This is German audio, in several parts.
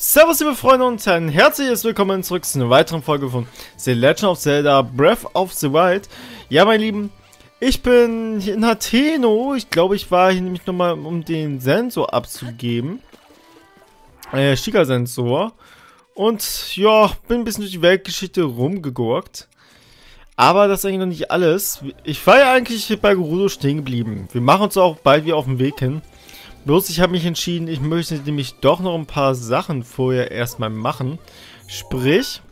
Servus liebe Freunde und ein herzliches Willkommen zurück zu einer weiteren Folge von The Legend of Zelda Breath of the Wild. Ja, meine Lieben, ich bin hier in Atheno. Ich glaube, ich war hier nämlich nochmal, um den Sensor abzugeben. Äh, Shiga-Sensor. Und ja, bin ein bisschen durch die Weltgeschichte rumgegurkt. Aber das ist eigentlich noch nicht alles. Ich war ja eigentlich bei Gerudo stehen geblieben. Wir machen uns auch bald wieder auf den Weg hin. Bloß ich habe mich entschieden, ich möchte nämlich doch noch ein paar Sachen vorher erstmal machen. Sprich,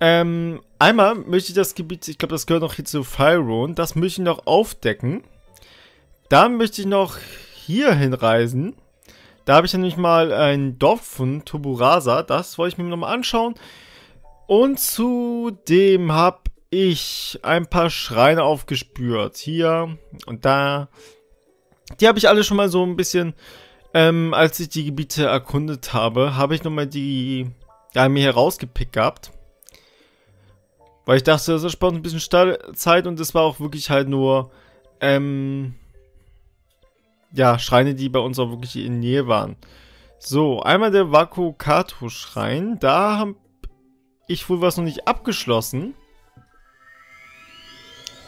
ähm, einmal möchte ich das Gebiet, ich glaube das gehört noch hier zu Fyron, das möchte ich noch aufdecken. Dann möchte ich noch hier hinreisen. Da habe ich nämlich mal ein Dorf von Toburasa, das wollte ich mir nochmal anschauen. Und zudem habe ich ein paar Schreine aufgespürt. Hier und da. Die habe ich alle schon mal so ein bisschen, ähm, als ich die Gebiete erkundet habe, habe ich nochmal die, ja, mir herausgepickt gehabt. Weil ich dachte, das spart ein bisschen Zeit und es war auch wirklich halt nur, ähm, ja, Schreine, die bei uns auch wirklich in Nähe waren. So, einmal der Wako Kato Schrein. Da habe ich wohl was noch nicht abgeschlossen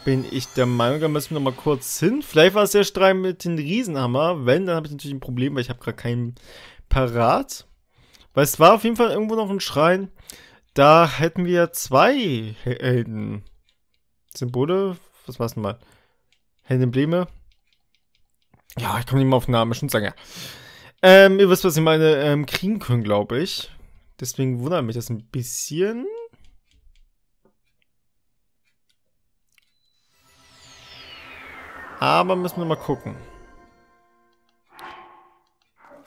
bin ich der Meinung, da müssen wir noch mal kurz hin. Vielleicht war es der Streit mit dem Riesenhammer. Wenn, dann habe ich natürlich ein Problem, weil ich habe gerade keinen parat. Weil es war auf jeden Fall irgendwo noch ein Schrein. Da hätten wir zwei Helden. Symbole? Was war es denn mal? Heldenembleme? Ja, ich komme nicht mal auf den Namen, schon sagen, ja. Ähm, ihr wisst, was ich meine, ähm, kriegen können, glaube ich. Deswegen wundert mich das ein bisschen. Aber müssen wir mal gucken.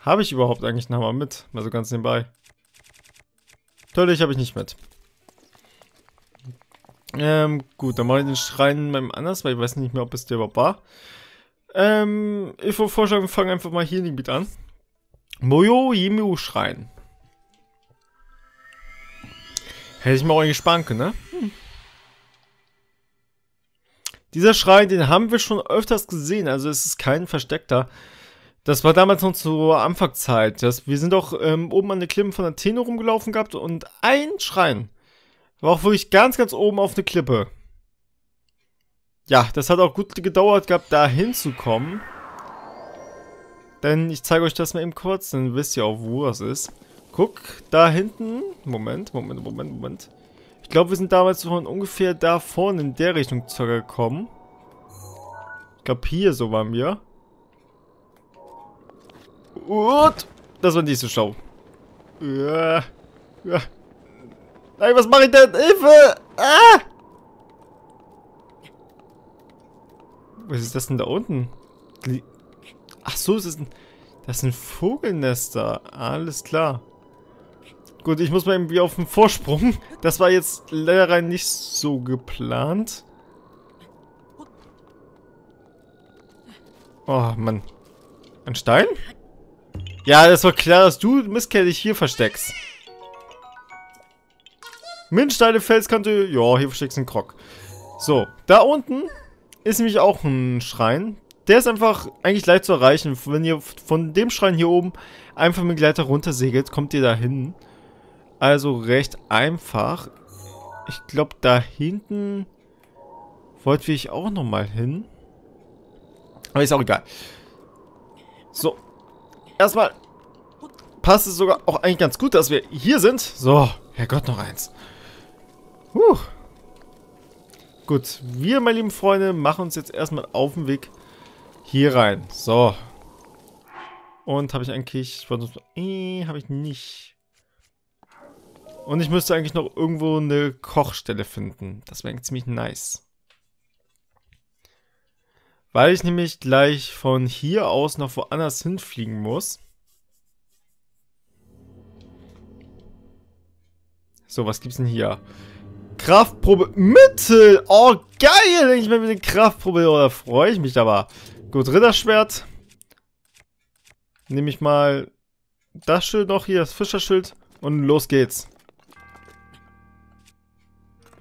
Habe ich überhaupt eigentlich einen Hammer mit? Also ganz nebenbei. Natürlich habe ich nicht mit. Ähm, gut, dann mache ich den Schrein beim anders, weil ich weiß nicht mehr, ob es der überhaupt war. Ähm, ich würde vorschlagen, wir fangen einfach mal hier in den Gebiet an. Moyo Yimu Schrein. Hätte ich mir auch eigentlich sparen können, ne? Hm. Dieser Schrein, den haben wir schon öfters gesehen, also es ist kein versteckter. Das war damals noch zur Anfangszeit. Das, wir sind doch ähm, oben an der Klippe von Athene rumgelaufen gehabt und ein Schrein war auch wirklich ganz, ganz oben auf eine Klippe. Ja, das hat auch gut gedauert gehabt, da hinzukommen. Denn ich zeige euch das mal eben kurz, dann wisst ihr auch, wo das ist. Guck, da hinten. Moment, Moment, Moment, Moment glaube, wir sind damals von ungefähr da vorne in der Richtung gekommen. Ich glaube, hier so waren wir. Und das war nicht so schlau. Ja. ja. Nein, was mache ich denn? Hilfe! Ah! Was ist das denn da unten? Ach so, das ist ein, das sind Vogelnester. Alles klar. Gut, ich muss mal irgendwie auf den Vorsprung. Das war jetzt leider nicht so geplant. Oh, Mann. Ein Stein? Ja, das war klar, dass du Mistkerl dich hier versteckst. Mintsteine, Felskante. Ja, hier versteckst du einen Krog. So, da unten ist nämlich auch ein Schrein. Der ist einfach eigentlich leicht zu erreichen. Wenn ihr von dem Schrein hier oben einfach mit dem Gleiter runtersegelt, kommt ihr da hin. Also recht einfach. Ich glaube, da hinten wollte ich auch nochmal hin. Aber ist auch egal. So. Erstmal passt es sogar auch eigentlich ganz gut, dass wir hier sind. So, Herrgott, noch eins. Puh. Gut, wir, meine lieben Freunde, machen uns jetzt erstmal auf den Weg hier rein. So. Und habe ich eigentlich... Äh, habe ich nicht... Und ich müsste eigentlich noch irgendwo eine Kochstelle finden. Das wäre ziemlich nice. Weil ich nämlich gleich von hier aus noch woanders hinfliegen muss. So, was gibt's denn hier? Kraftprobe Mittel! Oh, geil! Ich bin mit der Kraftprobe, da freue ich mich aber. Gut, Ritterschwert. Nehme ich mal das Schild noch hier, das Fischerschild. Und los geht's.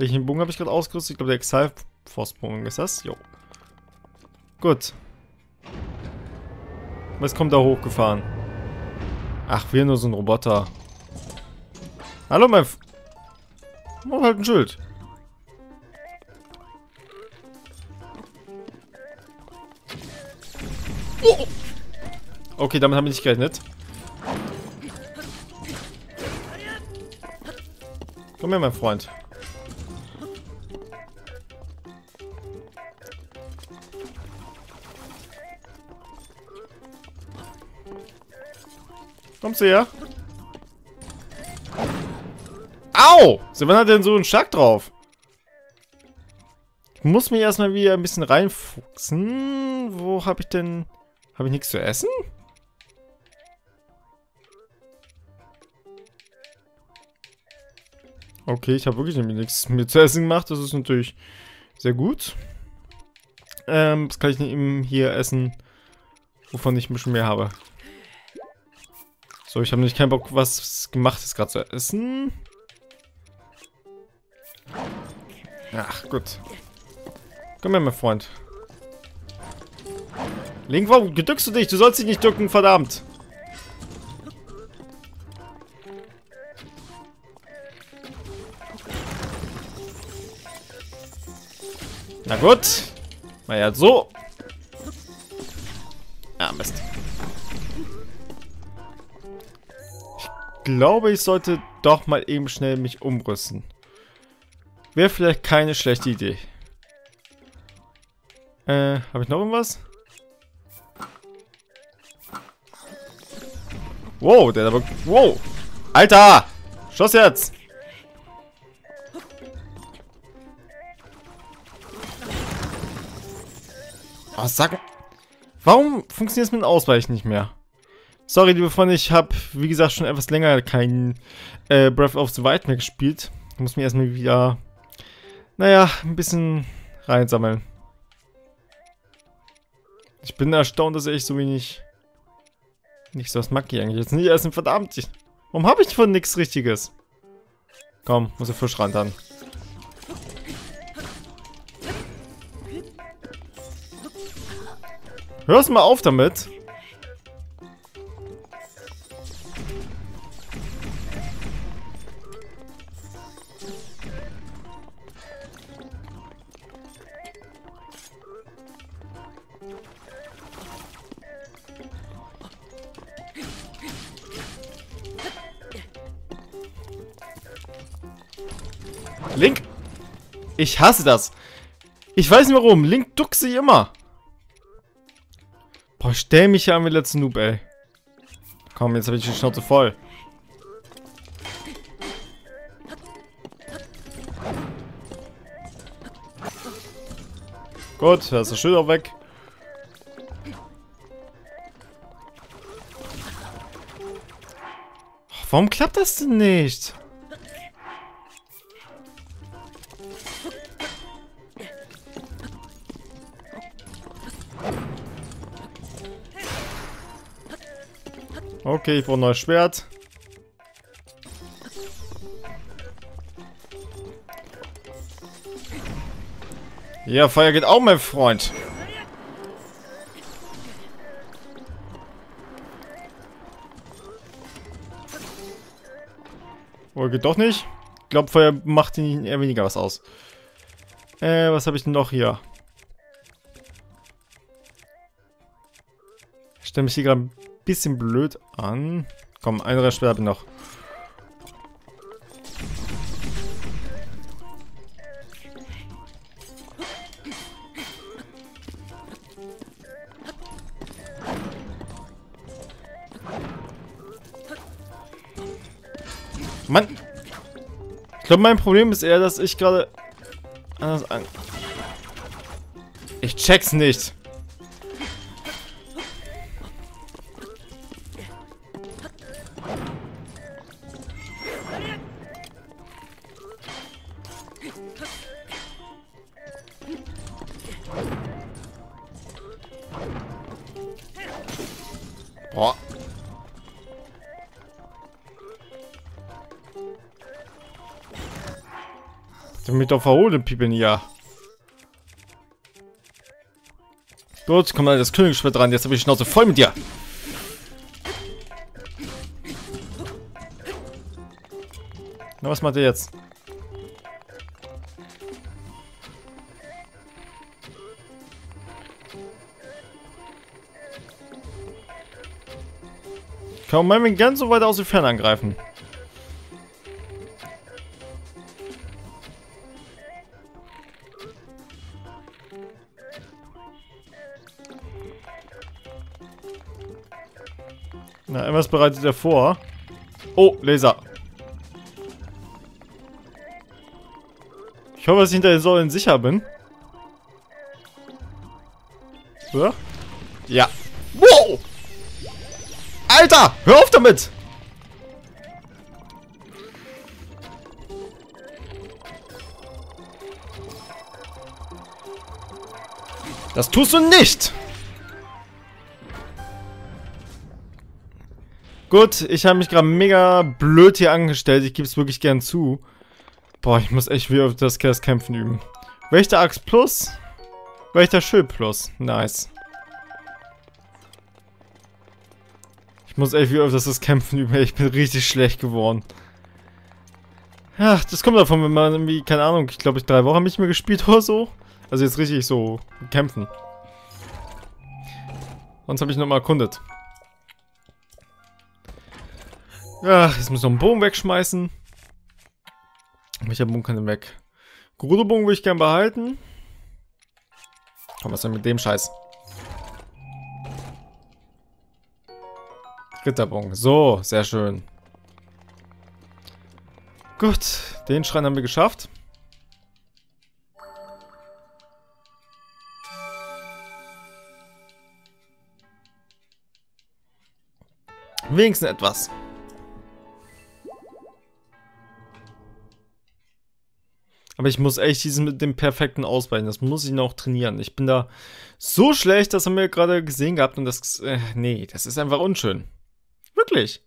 Welchen Bogen habe ich gerade ausgerüstet? Ich glaube, der Exile Force ist das. Jo. Gut. Was kommt da hochgefahren? Ach, wir nur so ein Roboter. Hallo, mein... F oh, halt ein Schild. Oh. Okay, damit haben wir nicht gerechnet. Komm her, mein Freund. Kommst du her? Au! So, wann hat denn so einen Schlag drauf? Ich muss mich erstmal wieder ein bisschen reinfuchsen. Wo habe ich denn... Habe ich nichts zu essen? Okay, ich habe wirklich nichts mehr zu essen gemacht. Das ist natürlich sehr gut. Ähm, das kann ich nicht eben hier essen, wovon ich ein bisschen mehr habe. So, ich habe nicht keinen Bock, was gemacht ist gerade zu essen. Ach, gut. Komm her, mein Freund. Link, warum gedückst du dich? Du sollst dich nicht ducken, verdammt. Na gut. Na ja, so. Ah, Mist. Glaube, ich sollte doch mal eben schnell mich umrüsten. Wäre vielleicht keine schlechte Idee. Äh, habe ich noch irgendwas? Wow, der aber... Wow! Alter! Schluss jetzt! Oh, sag... Warum funktioniert es mit dem Ausweichen nicht mehr? Sorry, liebe Freunde, ich habe, wie gesagt, schon etwas länger kein äh, Breath of the Wild mehr gespielt. Ich muss mir erstmal wieder, naja, ein bisschen reinsammeln. Ich bin erstaunt, dass ich so wenig... Nicht so was mag ich eigentlich jetzt nicht essen, verdammt. Warum habe ich von nichts Richtiges? Komm, muss der Fisch ran dann. Hörst mal auf damit. Ich hasse das. Ich weiß nicht warum. Link duckt sich immer. Boah, stell mich ja an wie letzten Noob, ey. Komm, jetzt habe ich die Schnauze voll. Gut, da ist das Schild auch weg. Warum klappt das denn nicht? Okay, ich brauche ein neues Schwert. Ja, Feuer geht auch, mein Freund. Oder geht doch nicht? Ich glaube, Feuer macht ihn eher weniger was aus. Äh, was habe ich denn noch hier? Ich stelle mich hier gerade ein bisschen blöd an. Komm, ein Rest habe ich noch. Mann! Ich glaube, mein Problem ist eher, dass ich gerade... Ich check's nicht. Doch verholen, Pippen, ja. Gut, komm mal das Königsschwert dran. Jetzt habe ich die Schnauze voll mit dir. Na, was macht ihr jetzt? Kann man meinetwegen ganz so weit aus der Ferne angreifen. Bereitet er vor. Oh, Laser. Ich hoffe, dass ich hinter den Säulen sicher bin. So. Ja. Wow! Alter! Hör auf damit! Das tust du nicht! Gut, ich habe mich gerade mega blöd hier angestellt. Ich gebe es wirklich gern zu. Boah, ich muss echt wieder auf das Chaos kämpfen üben. Wächter Axt Plus. Wächter Schild Plus. Nice. Ich muss echt wieder auf das Kämpfen üben. Ich bin richtig schlecht geworden. Ach, das kommt davon, wenn man irgendwie, keine Ahnung, ich glaube, ich drei Wochen nicht mehr gespielt oder so. Also jetzt richtig so kämpfen. Sonst habe ich nochmal erkundet. Ach, jetzt muss ich noch einen Bogen wegschmeißen. Welcher Bogen kann denn weg? Grudelbogen würde ich gerne behalten. Komm, was denn mit dem Scheiß? Ritterbogen. So, sehr schön. Gut, den Schrein haben wir geschafft. Wenigstens etwas. Aber ich muss echt diesen mit dem perfekten Ausweichen, das muss ich noch trainieren. Ich bin da so schlecht, das haben wir gerade gesehen gehabt und das, äh, nee, das ist einfach unschön. Wirklich.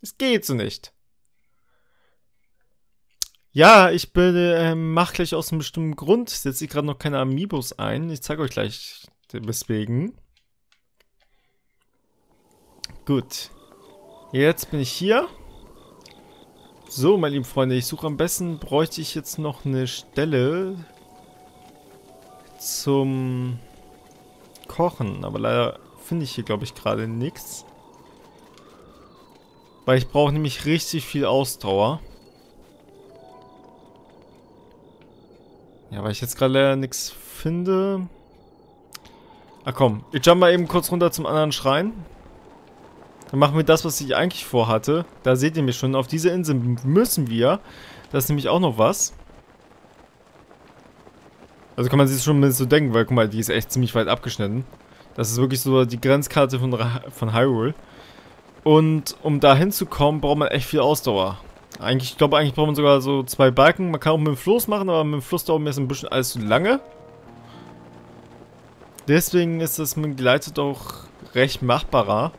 Es geht so nicht. Ja, ich bin, äh, mach gleich aus einem bestimmten Grund, setze ich gerade noch keine Amiibos ein. Ich zeige euch gleich weswegen. Gut. Jetzt bin ich hier. So, meine lieben Freunde, ich suche am besten, bräuchte ich jetzt noch eine Stelle zum Kochen. Aber leider finde ich hier, glaube ich, gerade nichts. Weil ich brauche nämlich richtig viel Ausdauer. Ja, weil ich jetzt gerade leider nichts finde. Ah komm, ich jump mal eben kurz runter zum anderen Schrein. Dann machen wir das, was ich eigentlich vorhatte. Da seht ihr mich schon. Auf diese Insel müssen wir. Das ist nämlich auch noch was. Also kann man sich schon so denken, weil guck mal, die ist echt ziemlich weit abgeschnitten. Das ist wirklich so die Grenzkarte von, von Hyrule. Und um da hinzukommen, braucht man echt viel Ausdauer. Eigentlich, ich glaube, eigentlich braucht man sogar so zwei Balken. Man kann auch mit dem Floß machen, aber mit dem Fluss dauert mir jetzt ein bisschen alles zu lange. Deswegen ist das mit Gleitet auch recht machbarer.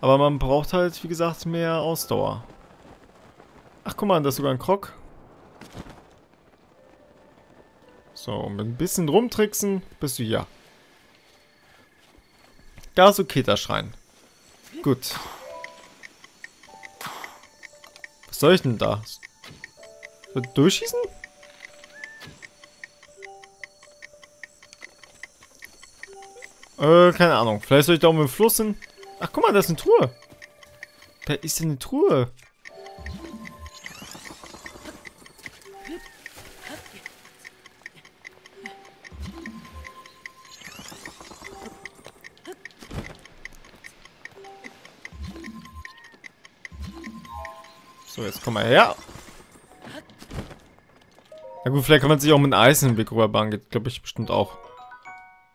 Aber man braucht halt, wie gesagt, mehr Ausdauer. Ach, guck mal, da ist sogar ein Krog. So, mit ein bisschen rumtricksen bist du hier. Gasuketa-Schrein. Gut. Was soll ich denn da? Durchschießen? Äh, keine Ahnung. Vielleicht soll ich da um den Fluss hin. Ach, guck mal, da ist eine Truhe. Da ist eine Truhe. So, jetzt komm mal her. Na gut, vielleicht kann man sich auch mit Eisen im Weg rüberbauen. Geht, glaube ich, bestimmt auch.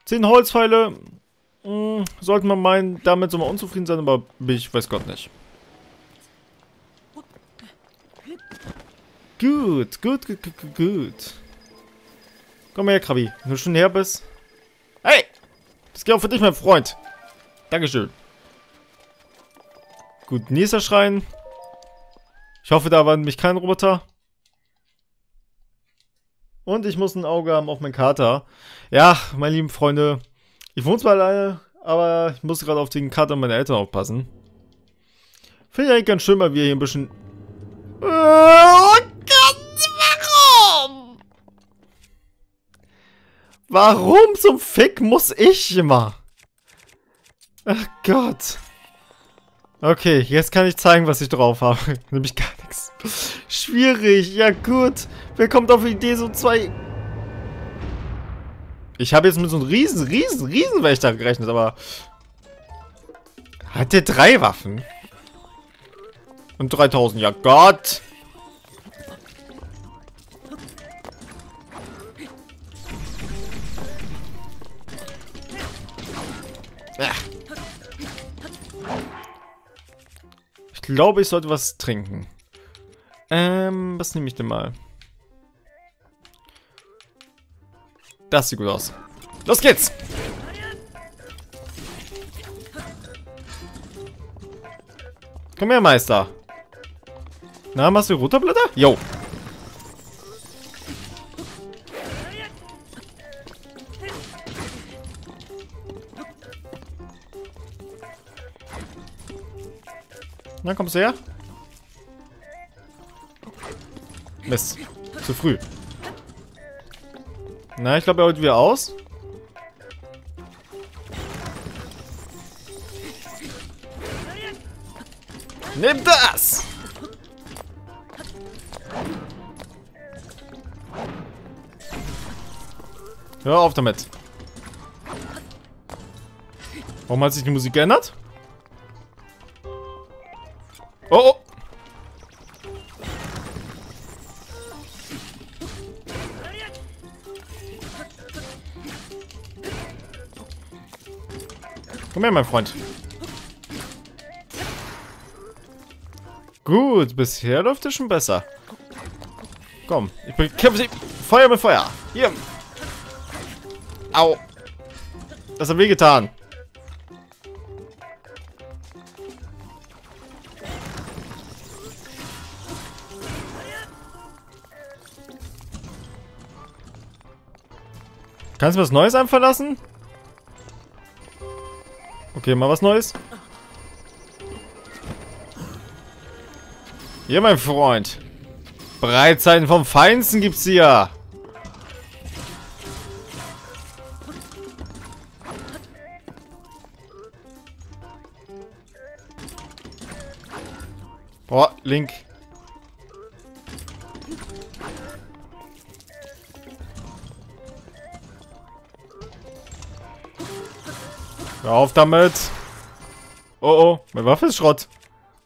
Zehn Holzpfeile. Sollte man meinen, damit soll man unzufrieden sein, aber ich weiß Gott nicht. Gut, gut, gut, gut, gut. Komm her, Krabi. Wenn du schon her bist. Hey! Das geht auch für dich, mein Freund. Dankeschön. Gut, nächster Schrein. Ich hoffe, da war nämlich kein Roboter. Und ich muss ein Auge haben auf meinen Kater. Ja, meine lieben Freunde. Ich wohne zwar alleine, aber ich muss gerade auf den Kater meiner Eltern aufpassen. Finde ich eigentlich ganz schön, weil wir hier ein bisschen Oh Gott, warum? Warum zum Fick muss ich immer? Ach Gott. Okay, jetzt kann ich zeigen, was ich drauf habe. Nämlich gar nichts. Schwierig, ja gut. Wer kommt auf die Idee, so zwei... Ich habe jetzt mit so einem riesen, riesen, riesen Wächter gerechnet, aber... Hat der drei Waffen? Und 3000, ja Gott! Ich glaube, ich sollte was trinken. Ähm, was nehme ich denn mal? Das sieht gut aus. Los geht's! Komm her, Meister. Na, machst du Runterblätter? Jo. Na, kommst du her? Mist. Zu früh. Na, ich glaube, er holt wieder aus. Nimm das! Hör auf damit. Warum hat sich die Musik geändert? Her, mein Freund. Gut, bisher läuft es schon besser. Komm, ich bekämpfe sie. Feuer mit Feuer. Hier. Au. Das hat wehgetan. Kannst du was Neues einfallen lassen? Okay, mal was Neues. Hier, mein Freund. Breitzeiten vom Feinsten gibt's hier. Boah, Link. Hör auf damit. Oh oh, meine Waffe ist Schrott.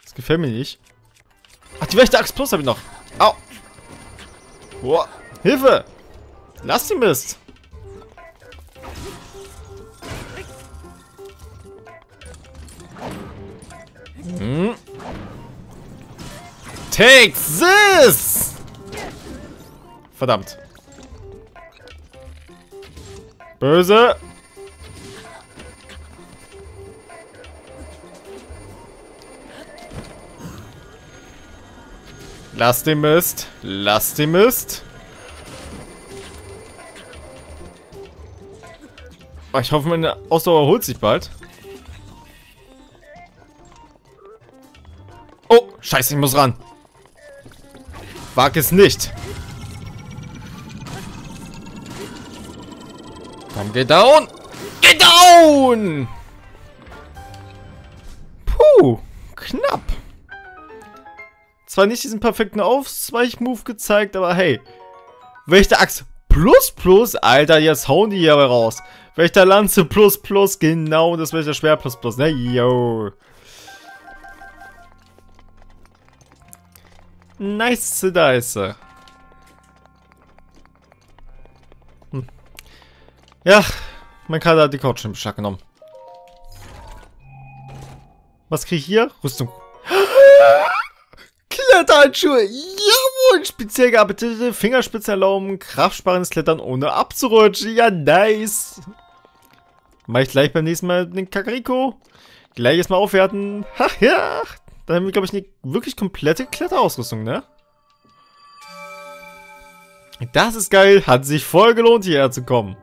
Das gefällt mir nicht. Ach, die Wächter Axt Plus habe ich noch. Au. Boah. Hilfe. Lass die Mist. Hm. Take this! Verdammt. Böse. Lass den Mist. Lass den Mist. Oh, ich hoffe, meine Ausdauer holt sich bald. Oh, scheiße, ich muss ran. Wag es nicht. Komm, geh down. Geh down! Zwar nicht diesen perfekten Ausweichmove gezeigt, aber hey. Wächter Axt plus plus, Alter, jetzt hauen die hier raus. Wächter Lanze plus plus, genau, das Wächter Schwer plus plus, ne, yo. Nice Dice. Hm. Ja, mein Kader hat die Couch in Beschlag genommen. Was krieg ich hier? Rüstung. Kletterhandschuhe. Jawohl, speziell gearbeitete Fingerspitzen erlauben kraftsparendes Klettern ohne abzurutschen. Ja, nice. Mach ich gleich beim nächsten Mal den Kakariko. Gleich erstmal aufwerten. Ha, ja. Dann haben wir, glaube ich, eine wirklich komplette Kletterausrüstung, ne? Das ist geil. Hat sich voll gelohnt, hierher zu kommen.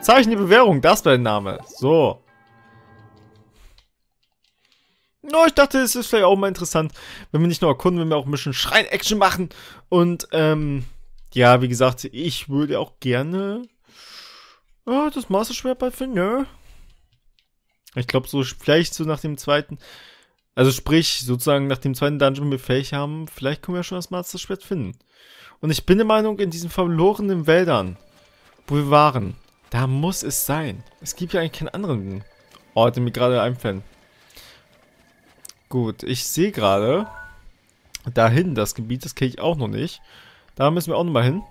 Zeichen die Bewährung, das war der Name. So. No, ich dachte, es ist vielleicht auch mal interessant, wenn wir nicht nur erkunden, wenn wir auch ein bisschen Schrein-Action machen. Und, ähm, ja, wie gesagt, ich würde auch gerne oh, das Master Schwert bei finden, Ich glaube, so vielleicht so nach dem zweiten, also sprich, sozusagen nach dem zweiten Dungeon, wenn wir fähig haben, vielleicht können wir schon das Master Schwert finden. Und ich bin der Meinung, in diesen verlorenen Wäldern, wo wir waren, da muss es sein. Es gibt ja eigentlich keinen anderen Ort, der mir gerade einfällt. Gut, ich sehe gerade, dahin das Gebiet, das kenne ich auch noch nicht. Da müssen wir auch nochmal hin.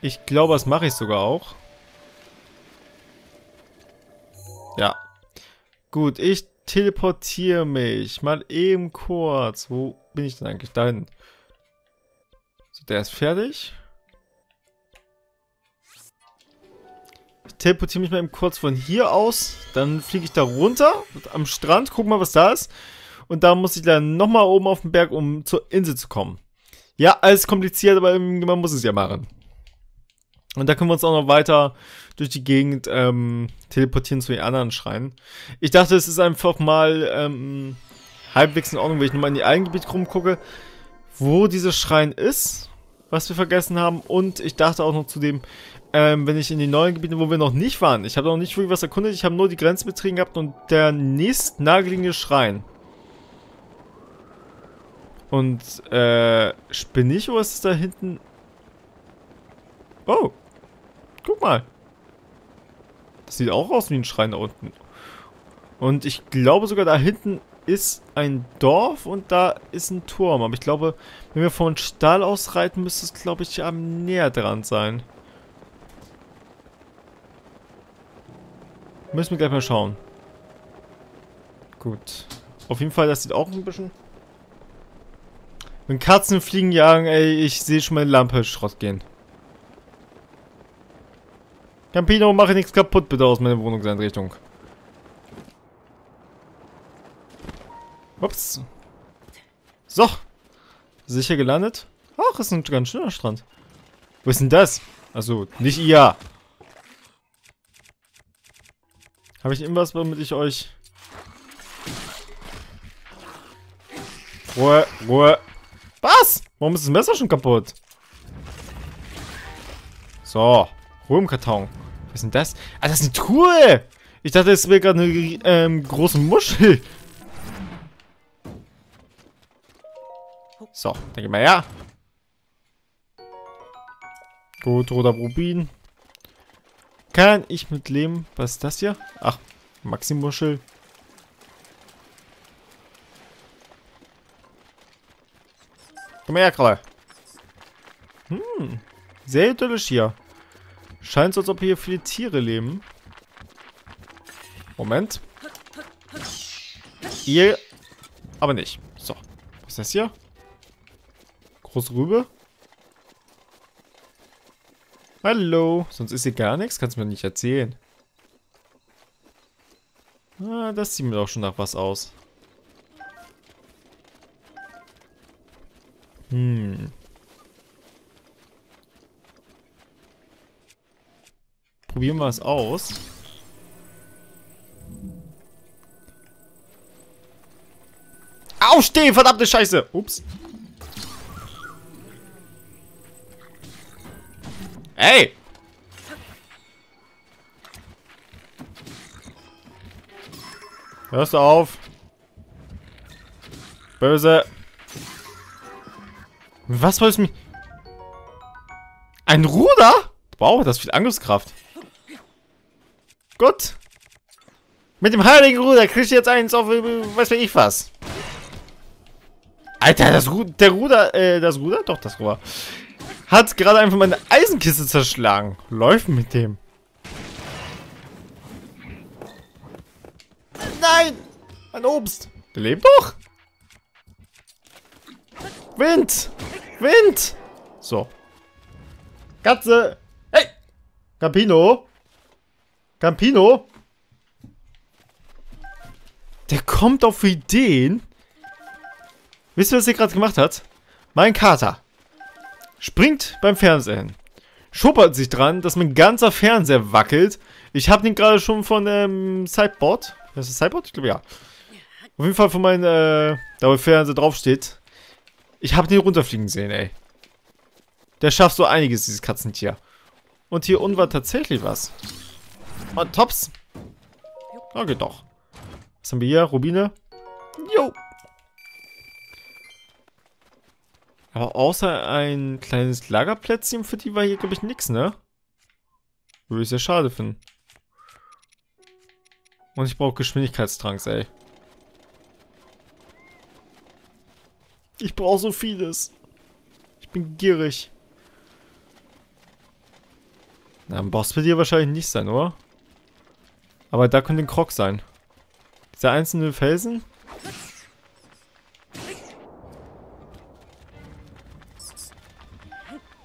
Ich glaube, das mache ich sogar auch. Ja. Gut, ich teleportiere mich. Mal eben kurz. Wo bin ich denn eigentlich? Dahin. So, der ist fertig. Teleportiere mich mal eben kurz von hier aus. Dann fliege ich da runter. Am Strand. Guck mal, was da ist. Und da muss ich dann nochmal oben auf den Berg, um zur Insel zu kommen. Ja, alles kompliziert, aber man muss es ja machen. Und da können wir uns auch noch weiter durch die Gegend ähm, teleportieren zu den anderen Schreinen. Ich dachte, es ist einfach mal ähm, halbwegs in Ordnung, wenn ich nochmal in die Eigengebiet rumgucke, wo dieser Schrein ist, was wir vergessen haben. Und ich dachte auch noch zu dem, ähm, wenn ich in die neuen Gebiete, wo wir noch nicht waren, ich habe noch nicht wirklich was erkundet, ich habe nur die Grenze betrieben gehabt und der nächst nahegelegene Schrein. Und, äh, spinne ich oder ist es da hinten? Oh. Guck mal. Das sieht auch aus wie ein Schrein da unten. Und ich glaube sogar da hinten ist ein Dorf und da ist ein Turm. Aber ich glaube, wenn wir von Stahl aus reiten, müsste es, glaube ich, am näher dran sein. Müssen wir gleich mal schauen. Gut. Auf jeden Fall, das sieht auch ein bisschen... Wenn Katzen fliegen jagen, ey, ich sehe schon meine Lampe Schrott gehen. Campino, mache nichts kaputt bitte aus meiner Wohnungseinrichtung. Ups. So. Sicher gelandet. Ach, ist ein ganz schöner Strand. Wo ist denn das? Also nicht ihr. Habe ich irgendwas, womit ich euch... Ruhe, Ruhe. Was? Warum ist das Messer schon kaputt? So. Ruhe im Karton. Was ist denn das? Ah, das ist eine Truhe! Ich dachte, es wäre gerade eine ähm, große Muschel. So, dann gehen wir her. Gut, roter Rubin. Kann ich mit leben? Was ist das hier? Ach, Maxi-Muschel. Komm her, Kralle. Hm, sehr idyllisch hier. Scheint so, als ob hier viele Tiere leben. Moment. Ihr aber nicht. So. Was ist das hier? Große Rübe? Hallo. Sonst ist hier gar nichts. Kannst du mir nicht erzählen. Ah, das sieht mir doch schon nach was aus. Hm. Probieren wir es aus. Aufstehen, verdammte Scheiße! Ups. Ey! Hörst du auf? Böse. Was wolltest du mich... Ein Ruder? Wow, das ist viel Angriffskraft. Gut. Mit dem heiligen Ruder krieg ich jetzt eins auf, weiß ich was. Alter, das Ru der Ruder, äh, das Ruder? Doch, das Ruder. Hat gerade einfach meine Eisenkiste zerschlagen. Läuft mit dem. Nein! Ein Obst. Der lebt doch. Wind! Wind! So. Katze! Hey! Campino! Campino? Der kommt auf Ideen. Wisst ihr, was er gerade gemacht hat? Mein Kater springt beim Fernsehen. Schuppert sich dran, dass mein ganzer Fernseher wackelt. Ich habe den gerade schon von ähm, Sideboard. Das ist Sideboard? Ich glaube ja. Auf jeden Fall von meinen, äh, da wo Fernseher draufsteht. Ich habe den runterfliegen sehen, ey. Der schafft so einiges, dieses Katzentier. Und hier unten war tatsächlich was. Oh, Tops. Okay, doch. Was haben wir hier? Rubine? Jo. Aber außer ein kleines Lagerplätzchen für die war hier, glaube ich, nichts, ne? Würde ich sehr schade finden. Und ich brauche Geschwindigkeitstranks, ey. Ich brauche so vieles. Ich bin gierig. Na, ein Boss wird hier wahrscheinlich nicht sein, oder? Aber da könnte ein Krog sein. Dieser einzelne Felsen?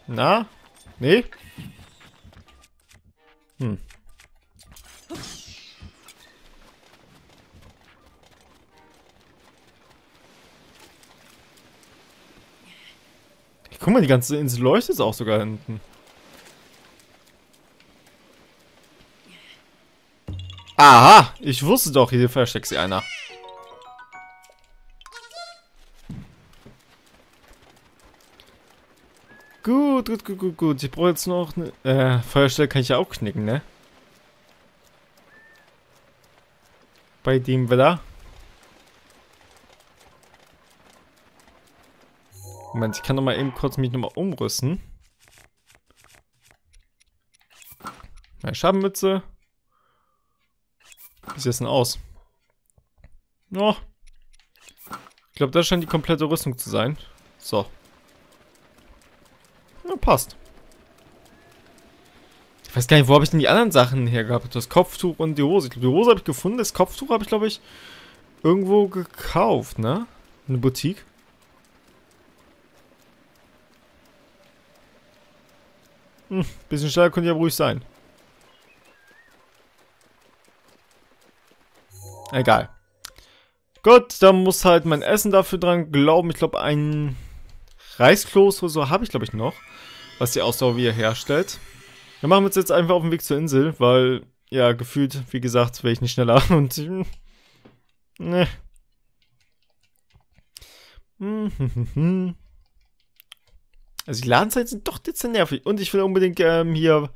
Na? Nee? Hm. Guck mal, die ganze Insel leuchtet auch sogar hinten. Aha! Ich wusste doch, hier versteckt sie einer. Gut, gut, gut, gut, gut. Ich brauche jetzt noch eine... Äh, Feuerstelle kann ich ja auch knicken, ne? Bei dem Wetter. Moment, ich kann noch mal eben kurz mich noch mal umrüsten. Meine Schabenmütze. Wie sieht das denn aus? Oh. Ich glaube, das scheint die komplette Rüstung zu sein. So. Passt. Ich weiß gar nicht, wo habe ich denn die anderen Sachen hergehabt? Das Kopftuch und die Hose. Ich glaube, die Hose habe ich gefunden. Das Kopftuch habe ich, glaube ich, irgendwo gekauft, ne? Eine Boutique. Hm, bisschen schneller könnte ja ruhig sein. Egal. Gut, dann muss halt mein Essen dafür dran glauben. Ich glaube, ein Reiskloß oder so habe ich, glaube ich, noch. Was die Ausdauer wieder herstellt. Wir machen uns jetzt einfach auf den Weg zur Insel, weil, ja, gefühlt, wie gesagt, wäre ich nicht schneller. Und, ne. Also die Ladenzeiten sind doch dezent nervig. Und ich will unbedingt ähm, hier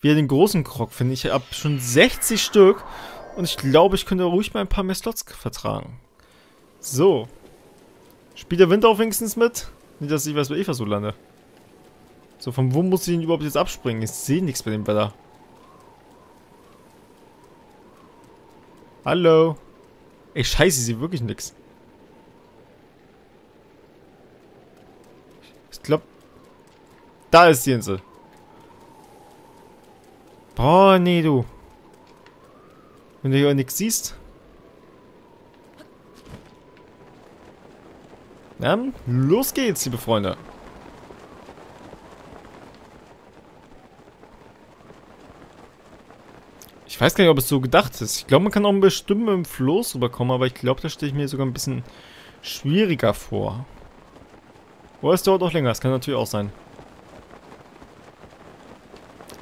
wieder den großen Krog finden. Ich habe schon 60 Stück. Und ich glaube, ich könnte ruhig mal ein paar mehr Slots vertragen. So. Spielt der Wind auch wenigstens mit? Nicht, dass ich was bei Eva so lande. So, von wo muss ich denn überhaupt jetzt abspringen? Ich sehe nichts bei dem Wetter. Hallo. Ey, scheiße, ich sehe wirklich nichts. Ich glaube, da ist die Insel. Boah, nee, du. Wenn du hier nichts siehst. Dann los geht's, liebe Freunde. Ich weiß gar nicht, ob es so gedacht ist. Ich glaube, man kann auch bestimmt mit dem Floß rüberkommen, aber ich glaube, da stelle ich mir sogar ein bisschen schwieriger vor. Oder es dauert auch länger, das kann natürlich auch sein.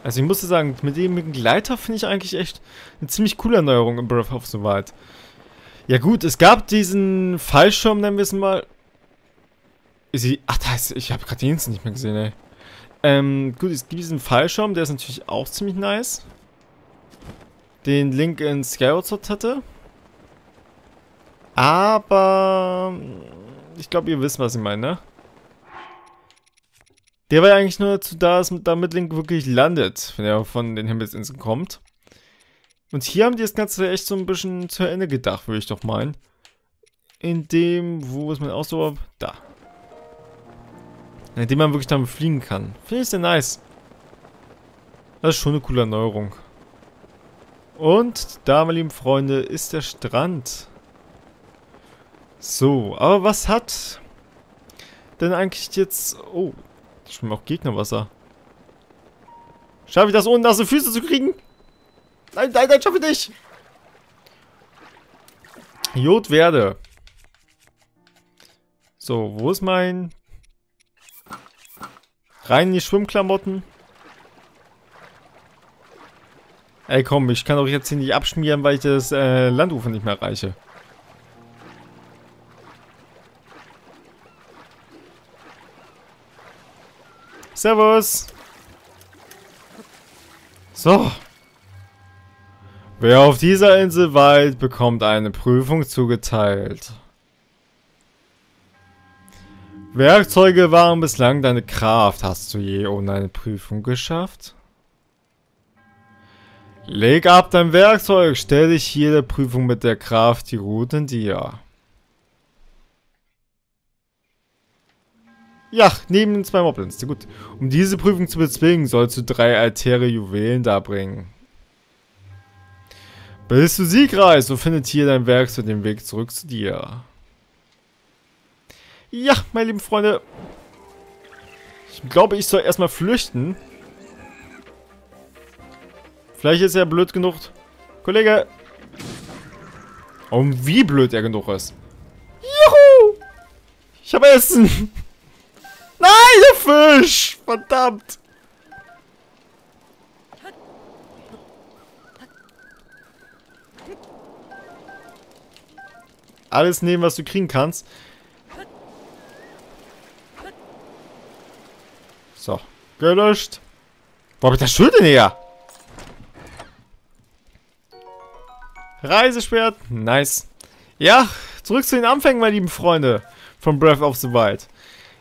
Also ich musste sagen, mit dem Gleiter finde ich eigentlich echt eine ziemlich coole Erneuerung im Breath of the Wild. Ja gut, es gab diesen Fallschirm, nennen wir es mal. Sie, ach, da ist, ich habe gerade den nicht mehr gesehen, ey. Ähm, gut, es gibt diesen Fallschirm, der ist natürlich auch ziemlich nice. Den Link in Skyward hatte. Aber ich glaube, ihr wisst, was ich meine, ne? Der war ja eigentlich nur dazu da, damit Link wirklich landet, wenn er von den Himmelsinseln kommt. Und hier haben die das Ganze echt so ein bisschen zu Ende gedacht, würde ich doch meinen. In dem, wo ist mein Ausdauer? Da. In dem man wirklich damit fliegen kann. Finde ich sehr nice. Das ist schon eine coole Erneuerung. Und da, meine lieben Freunde, ist der Strand. So, aber was hat denn eigentlich jetzt... Oh, da schwimmen auch Gegnerwasser. Schaffe ich das, ohne nasse Füße zu kriegen? Nein, nein, nein, schaffe ich nicht. Jod werde. So, wo ist mein... Rein in die Schwimmklamotten. Ey komm, ich kann doch jetzt hier nicht abschmieren, weil ich das äh, Landufer nicht mehr erreiche. Servus. So. Wer auf dieser Insel weilt, bekommt eine Prüfung zugeteilt. Werkzeuge waren bislang deine Kraft. Hast du je ohne eine Prüfung geschafft? Leg ab dein Werkzeug. Stell dich jede Prüfung mit der Kraft, die ruht in dir. Ja, neben zwei Moblins. Gut. Um diese Prüfung zu bezwingen, sollst du drei altäre Juwelen darbringen. Bist du siegreich, so findet hier dein Werkzeug den Weg zurück zu dir. Ja, meine lieben Freunde. Ich glaube, ich soll erstmal flüchten. Vielleicht ist er blöd genug. Kollege. Oh, wie blöd er genug ist. Juhu! Ich habe Essen. Nein, der Fisch! Verdammt! Alles nehmen, was du kriegen kannst. So, gelöscht. Wo hab ich das Schild denn her? Reiseschwert, nice. Ja, zurück zu den Anfängen, meine lieben Freunde von Breath of the Wild.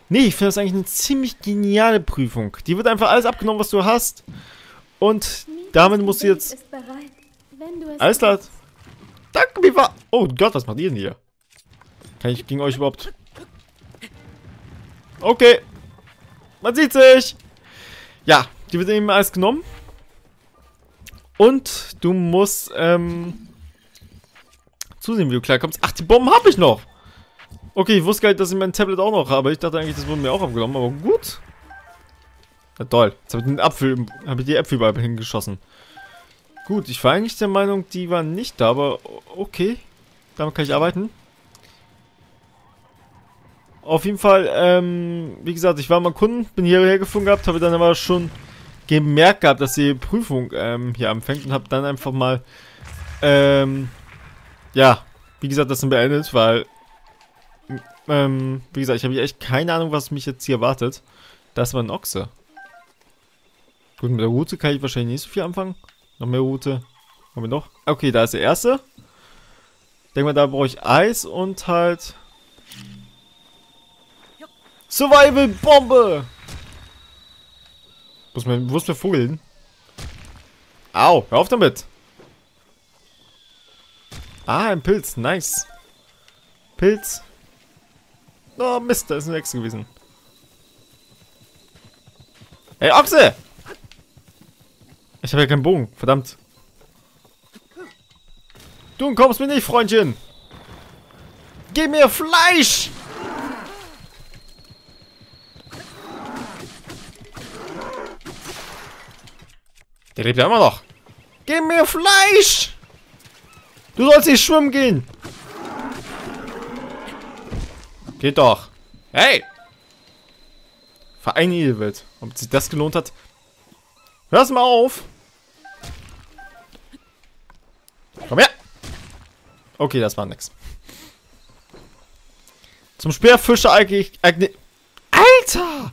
Nee, ich finde das eigentlich eine ziemlich geniale Prüfung. Die wird einfach alles abgenommen, was du hast. Und damit musst du jetzt... Alles klar. Danke, mir war... Oh Gott, was macht ihr denn hier? Kann ich gegen euch überhaupt... Okay. Man sieht sich. Ja, die wird eben alles genommen. Und du musst, ähm, zusehen, wie du klarkommst. Ach, die Bomben habe ich noch. Okay, ich wusste gar nicht, dass ich mein Tablet auch noch habe. Ich dachte eigentlich, das wurde mir auch abgenommen, aber gut. Na toll. Jetzt habe ich den Apfel, habe ich die Äpfel überall hingeschossen. Gut, ich war eigentlich der Meinung, die waren nicht da, aber okay. Damit kann ich arbeiten. Auf jeden Fall, ähm, wie gesagt, ich war mal Kunden, bin hierher gefunden gehabt, habe dann aber schon gemerkt gehabt, dass die Prüfung ähm, hier anfängt und habe dann einfach mal, ähm, ja, wie gesagt, das dann beendet, weil, ähm, wie gesagt, ich habe echt keine Ahnung, was mich jetzt hier erwartet. Das war ein Ochse. Gut, mit der Route kann ich wahrscheinlich nicht so viel anfangen. Noch mehr Route. Haben wir noch? Okay, da ist der erste. Denk mal, da brauche ich Eis und halt Survival Bombe! Wo ist mein, wo ist mein Vogel Au, hör auf damit! Ah, ein Pilz, nice. Pilz. Oh, Mist, da ist ein Ex gewesen. Hey, Ochse! Ich habe ja keinen Bogen, verdammt. Du kommst mir nicht, Freundchen! Gib mir Fleisch! Der lebt ja immer noch. Gib mir Fleisch! Du sollst nicht schwimmen gehen. Geht doch. Hey! Verein Edelwild. Ob sich das gelohnt hat? Hör's mal auf! Komm her! Okay, das war nix. Zum Speerfischer eigentlich... Alter!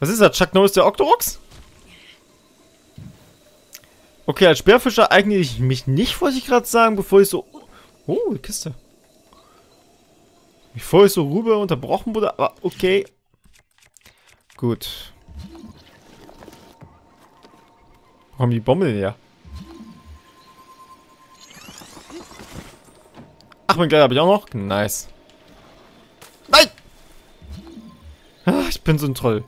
Was ist das? Chuck Norris der Octorox? Okay, als Speerfischer eigne ich mich nicht, wollte ich gerade sagen, bevor ich so... Oh, die Kiste. Bevor ich so rüber unterbrochen wurde, aber okay. Gut. Haben die Bombe denn her? Ach, mein Kleider habe ich auch noch. Nice. Nein! Ah, ich bin so ein Troll.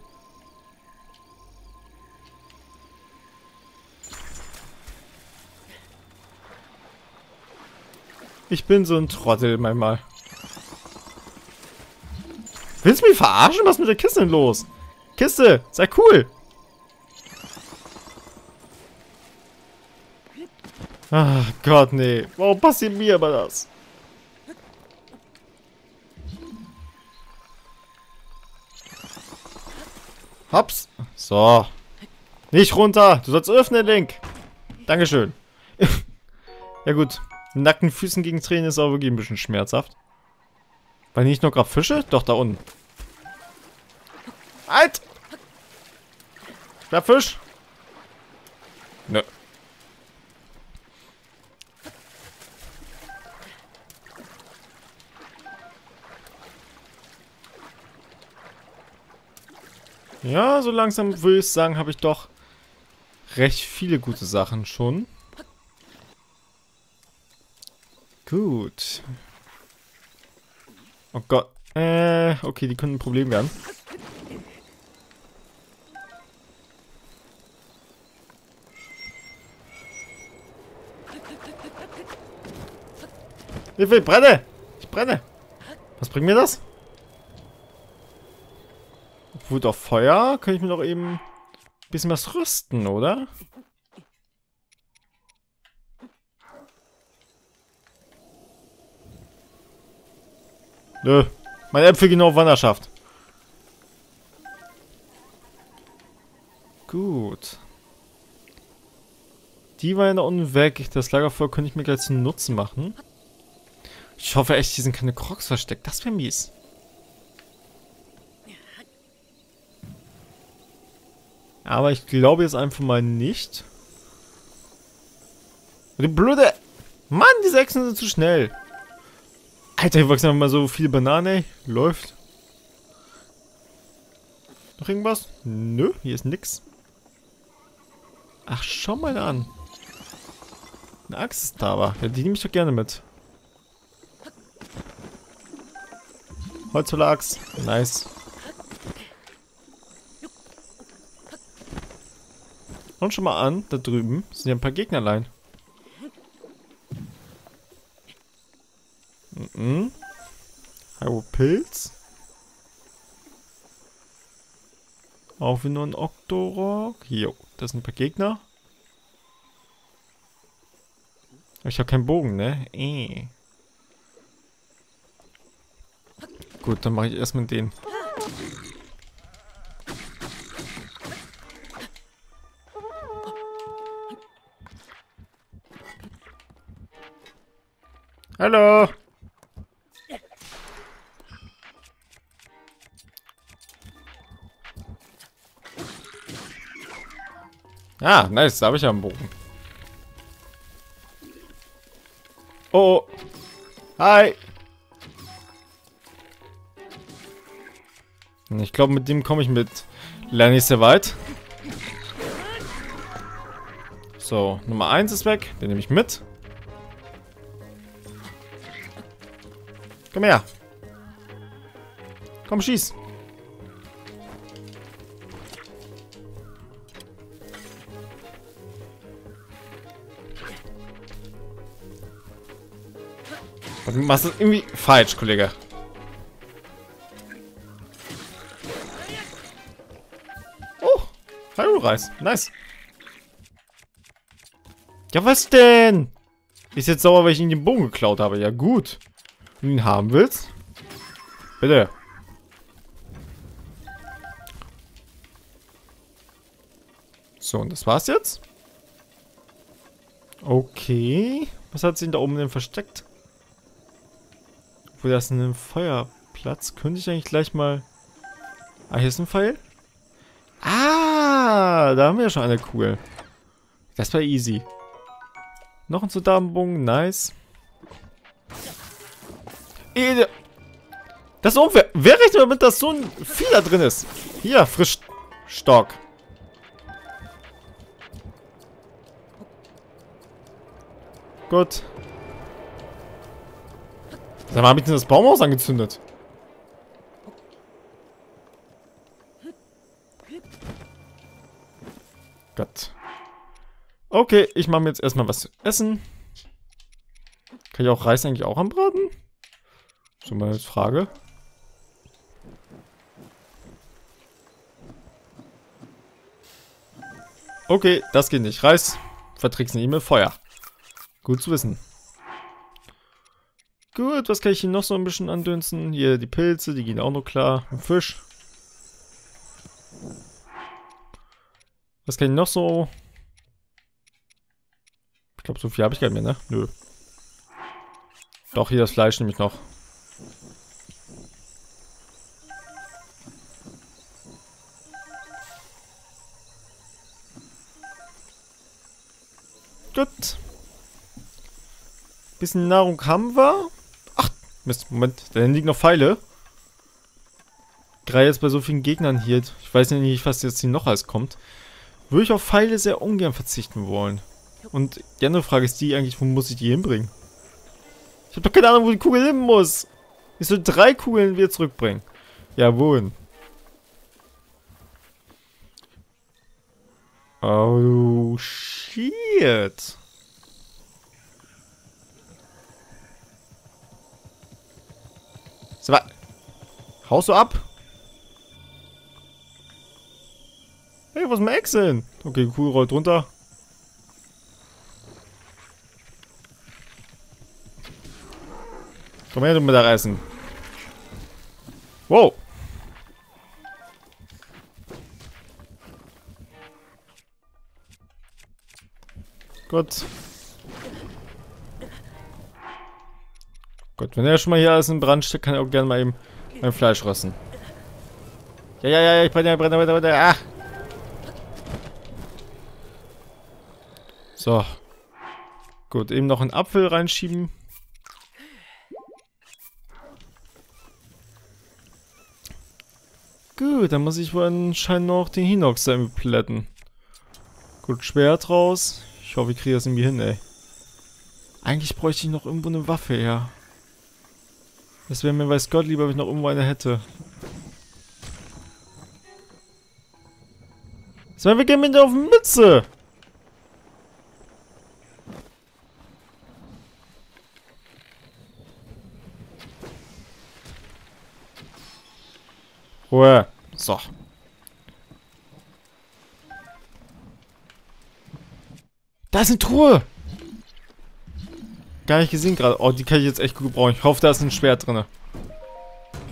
Ich bin so ein Trottel manchmal. Willst du mich verarschen? Was ist mit der Kiste denn los? Kiste, sei cool. Ach Gott, nee. Warum passiert mir aber das? Hops. So. Nicht runter. Du sollst öffnen, Link. Dankeschön. ja gut nackten Füßen gegen Tränen ist auch wirklich ein bisschen schmerzhaft. War nicht noch gerade Fische? Doch, da unten. Halt! Schwertfisch? Nö. Ja, so langsam würde ich sagen, habe ich doch recht viele gute Sachen schon. Gut. Oh Gott. Äh, okay, die können ein Problem werden. Hilfe, ich brenne! Ich brenne! Was bringt mir das? Wut auf Feuer? Könnte ich mir doch eben ein bisschen was rüsten, oder? Nö. Mein Äpfel genau auf Wanderschaft. Gut. Die war ja da unten weg. Das Lagerfeuer könnte ich mir gleich zu Nutzen machen. Ich hoffe echt, hier sind keine Crocs versteckt. Das wäre mies. Aber ich glaube jetzt einfach mal nicht. Die blöde... Mann, die Echsen sind zu schnell. Alter, hier wachsen mal so viele Bananen, ey. Läuft. Noch irgendwas? Nö, hier ist nix. Ach, schau mal an. Eine Axt ist da aber. Ja, die nehme ich doch gerne mit. Holzverlags. Nice. Und schon mal an, da drüben sind ja ein paar Gegner Mhm. Hallo Pilz. Auch wie nur ein Octorok. Jo, das sind ein paar Gegner. Ich habe keinen Bogen, ne? Eh. Gut, dann mache ich erstmal den. Hallo. Ah, nice, da habe ich ja einen Bogen. Oh. Hi. Ich glaube, mit dem komme ich mit nicht sehr weit. So, Nummer 1 ist weg. Den nehme ich mit. Komm her. Komm, schieß. Du machst das irgendwie falsch, Kollege. Oh, Hallo Reis. Nice. Ja, was denn? Ist jetzt sauer, weil ich ihn den Bogen geklaut habe. Ja, gut. Wenn du ihn haben willst. Bitte. So, und das war's jetzt? Okay. Was hat sich da oben denn versteckt? Obwohl, das ist ein Feuerplatz. Könnte ich eigentlich gleich mal... Ah, hier ist ein Pfeil. Ah, da haben wir ja schon eine Kugel. Das war easy. Noch ein Soldatenbogen, nice. Das ist unfair. Wer rechnet damit, dass so ein Vieh da drin ist? Hier, frisch Stock. Gut. Sag mal, hab ich denn das Baumhaus angezündet? Gott. Okay, ich mache mir jetzt erstmal was zu essen. Kann ich auch Reis eigentlich auch anbraten? So als Frage. Okay, das geht nicht. Reis verträgst nicht mit Feuer. Gut zu wissen. Gut, was kann ich hier noch so ein bisschen andünsten? Hier die Pilze, die gehen auch noch klar. Ein Fisch. Was kann ich noch so? Ich glaube, so viel habe ich gar nicht mehr, ne? Nö. Doch, hier das Fleisch nehme ich noch. Gut. Bisschen Nahrung haben wir. Mist, Moment. Da liegen noch Pfeile. Gerade jetzt bei so vielen Gegnern hier. Ich weiß nicht, was jetzt hier noch alles kommt. Würde ich auf Pfeile sehr ungern verzichten wollen. Und die andere Frage ist die eigentlich, wo muss ich die hinbringen? Ich habe doch keine Ahnung, wo die Kugel hin muss. Ich soll drei Kugeln wieder zurückbringen. Ja, wohin? Oh, shit. So, wa Haust du ab? Hey, was mein Exen? Okay, cool, rollt runter. Komm her, du mit der Reißen. Wow. Gut. Gut, wenn er schon mal hier alles in Brand steckt, kann er auch gerne mal eben mein Fleisch rösten. Ja, ja, ja, ich brenne, brenne, brenne, brenne. Ah. So. Gut, eben noch einen Apfel reinschieben. Gut, dann muss ich wohl anscheinend noch den Hinox da plätten. Gut, Schwert raus. Ich hoffe, ich kriege das irgendwie hin, ey. Eigentlich bräuchte ich noch irgendwo eine Waffe, ja. Das wäre mir, weiß Gott, lieber, wenn ich noch irgendwo eine hätte. So, wir gehen mit auf Mütze. Ruhe. So. Da ist eine Truhe. Gar nicht gesehen gerade. Oh, die kann ich jetzt echt gut gebrauchen. Ich hoffe, da ist ein Schwert drin.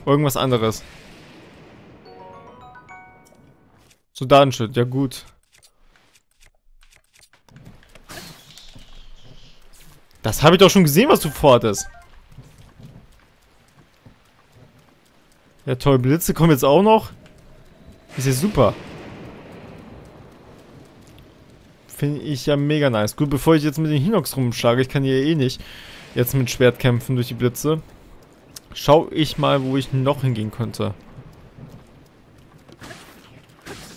Irgendwas anderes. Soldatenschild, ja gut. Das habe ich doch schon gesehen, was du vorhattest. Ja toll, Blitze kommen jetzt auch noch. Ist ja super. Finde ich ja mega nice. Gut, bevor ich jetzt mit den Hinox rumschlage, ich kann hier eh nicht jetzt mit Schwert kämpfen durch die Blitze. Schau ich mal, wo ich noch hingehen könnte.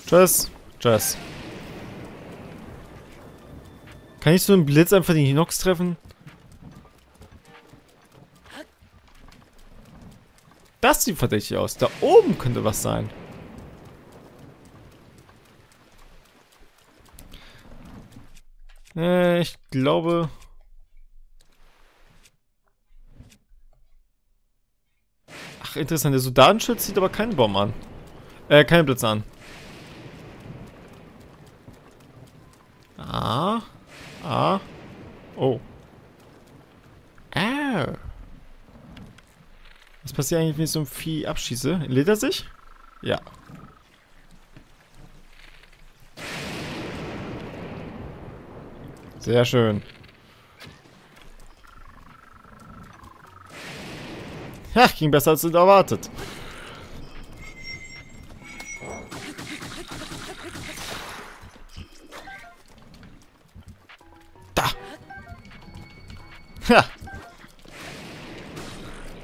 Tschüss. Tschüss. Kann ich so einen Blitz einfach den Hinox treffen? Das sieht verdächtig aus. Da oben könnte was sein. Äh, ich glaube... Ach, interessant. Der Soldatenschutz sieht aber keinen Baum an. Äh, keine Blitze an. Ah. Ah. Oh. Ah. Was passiert eigentlich, wenn ich so ein Vieh abschieße? Lädt er sich? Ja. Sehr schön. Ja, ging besser als erwartet. Da. Ja.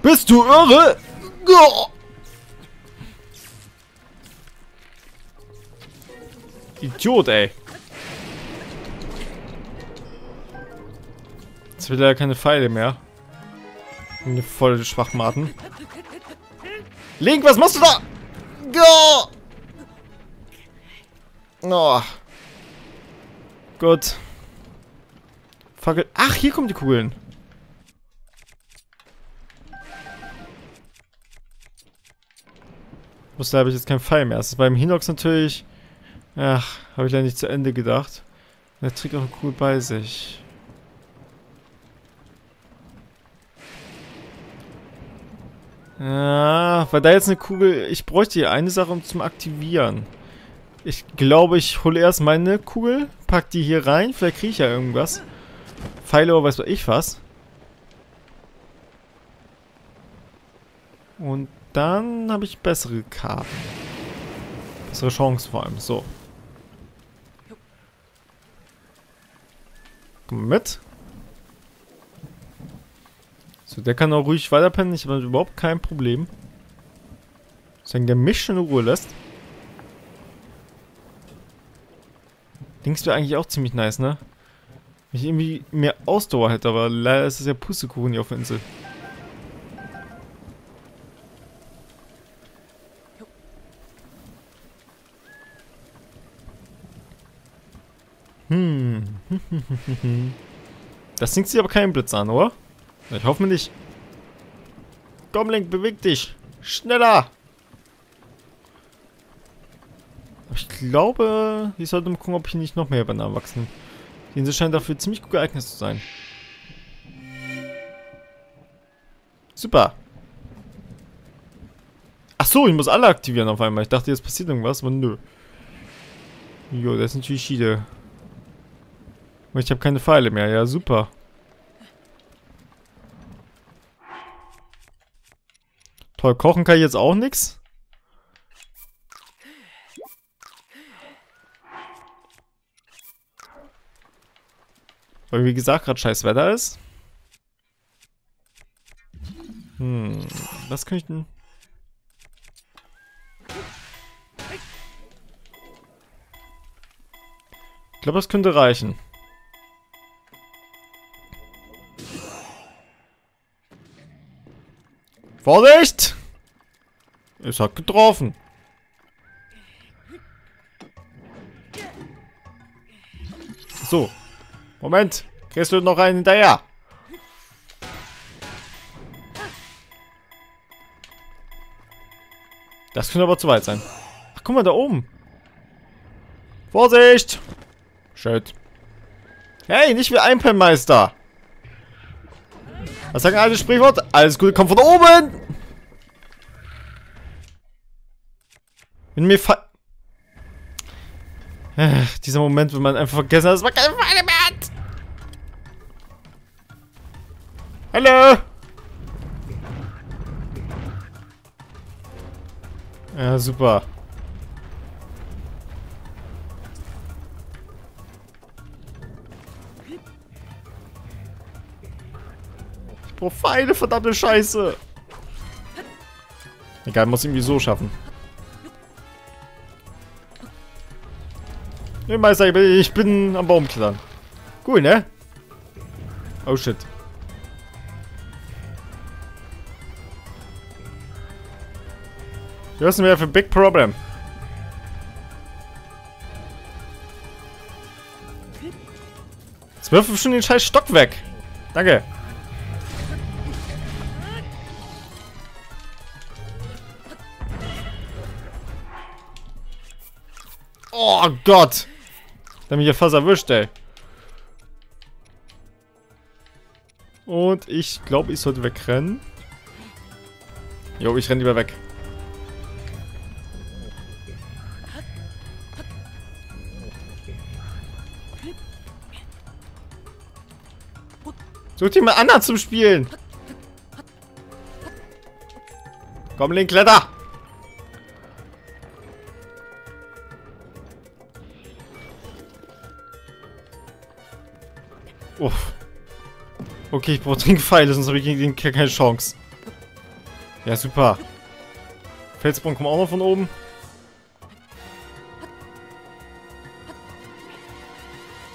Bist du irre? Oh. Idiot, ey. Jetzt will er keine Pfeile mehr. Eine volle Schwachmaten. Link, was machst du da? Go! Oh. Gut. Fackel. Ach, hier kommen die Kugeln. Wusste, habe ich jetzt keinen Pfeil mehr. Das ist beim Hinox natürlich... Ach, habe ich leider nicht zu Ende gedacht. Der trägt auch eine Kugel bei sich. Ja, weil da jetzt eine Kugel... Ich bräuchte hier eine Sache zum Aktivieren. Ich glaube, ich hole erst meine Kugel, pack die hier rein. Vielleicht kriege ich ja irgendwas. Pfeile oder weiß ich was. Und dann habe ich bessere Karten. Bessere Chancen vor allem. So. Komm mit. So, der kann auch ruhig weiterpennen. Ich habe überhaupt kein Problem. Solange der mich schon in Ruhe lässt. Dings wäre eigentlich auch ziemlich nice, ne? Wenn ich irgendwie mehr Ausdauer hätte, aber leider ist es ja Pustekuchen hier auf der Insel. Hm. Das singt sich aber keinen Blitz an, oder? Ich hoffe nicht. Komm, Link, beweg dich. Schneller. Ich glaube, ich sollte mal gucken, ob hier nicht noch mehr Bananen wachsen. Die Insel scheint dafür ziemlich gut geeignet zu sein. Super. Ach so, ich muss alle aktivieren auf einmal. Ich dachte, jetzt passiert irgendwas, aber nö. Jo, das ist natürlich Schiede. Ich habe keine Pfeile mehr. Ja, super. Toll, kochen kann ich jetzt auch nichts. Weil wie gesagt gerade scheiß Wetter ist. Hm, was kann ich denn... Ich glaube, das könnte reichen. Vorsicht! Es hat getroffen. So. Moment. Kriegst du noch einen hinterher? Das könnte aber zu weit sein. Ach, guck mal, da oben. Vorsicht! Shit. Hey, nicht wie ein Pennmeister. Was sagen alle Sprichwort? Alles Gute kommt von oben! Wenn mir fa äh, Dieser Moment, wenn man einfach vergessen hat, dass man keine Pfeile mehr hat! Hallo! Ja, super. Pfeile, verdammte Scheiße. Egal, muss irgendwie so schaffen. Ne, Meister, ich bin, ich am Baum klettern. Cool, ne? Oh shit. Das ist mir für Big Problem. Jetzt wirf schon den scheiß Stock weg. Danke. Oh Gott. Der mich ja fast erwischt, ey. Und ich glaube, ich sollte wegrennen. Jo, ich renne lieber weg. Such dir mal anderen zum Spielen. Komm, Link, kletter. Okay, ich brauche Trinkpfeile, sonst habe ich gegen den keine Chance. Ja, super. Felsbrunn kommt auch noch von oben.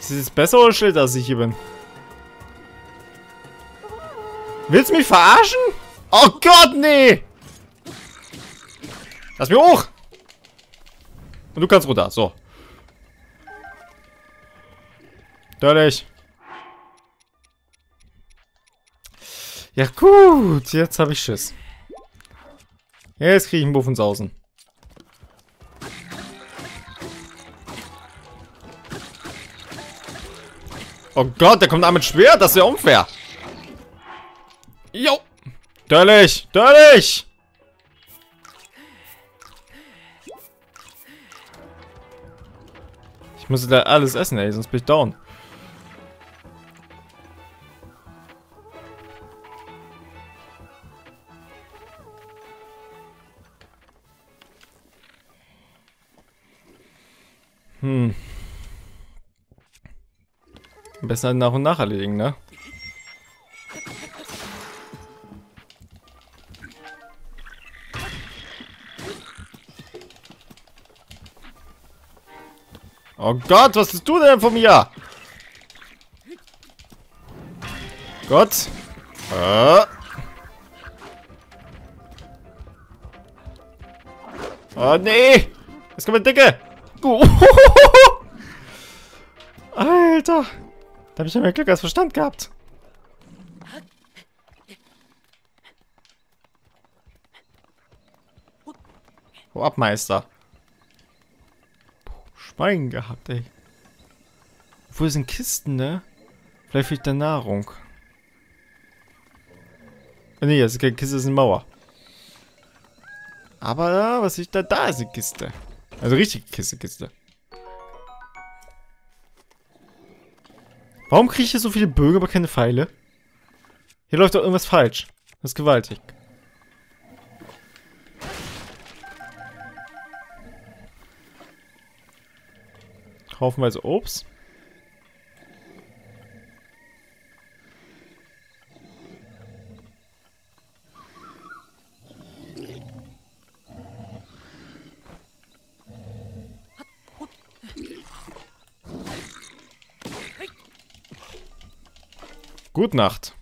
Ist es besser oder schlechter, als ich hier bin? Willst du mich verarschen? Oh Gott, nee! Lass mich hoch! Und du kannst runter, so. Deutlich. Ja gut, jetzt habe ich Schiss. Jetzt kriege ich einen Buffensausen. Oh Gott, der kommt damit schwer. Das ist ja unfair. Jo. Döllig. Döllig. Ich muss da alles essen, ey. Sonst bin ich down. Besser nach und nach erledigen, ne? Oh Gott, was bist du denn von mir? Gott. Äh. Oh nee. Jetzt kommt der Dicke. Alter. Da habe ich ja mehr Glück als Verstand gehabt. Wo ab, Meister? Schwein gehabt, ey. Wo sind Kisten, ne? Vielleicht fehlt da Nahrung. Ne, das ist keine Kiste, das ist eine Mauer. Aber was ist da? Da ist eine Kiste. Also richtige Kiste, Kiste. Warum kriege ich hier so viele Bögen, aber keine Pfeile? Hier läuft doch irgendwas falsch. Das ist gewaltig. Haufenweise Obst. Gut Nacht.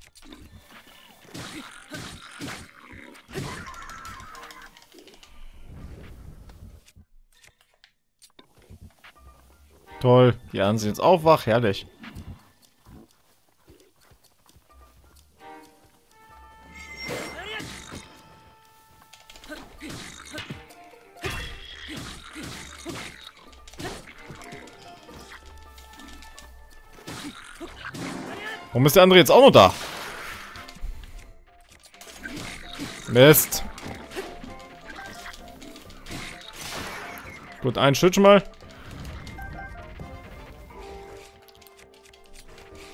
Toll, die anderen sind jetzt auch wach, herrlich. Warum ist der andere jetzt auch noch da? Mist. Gut, ein Stück schon mal.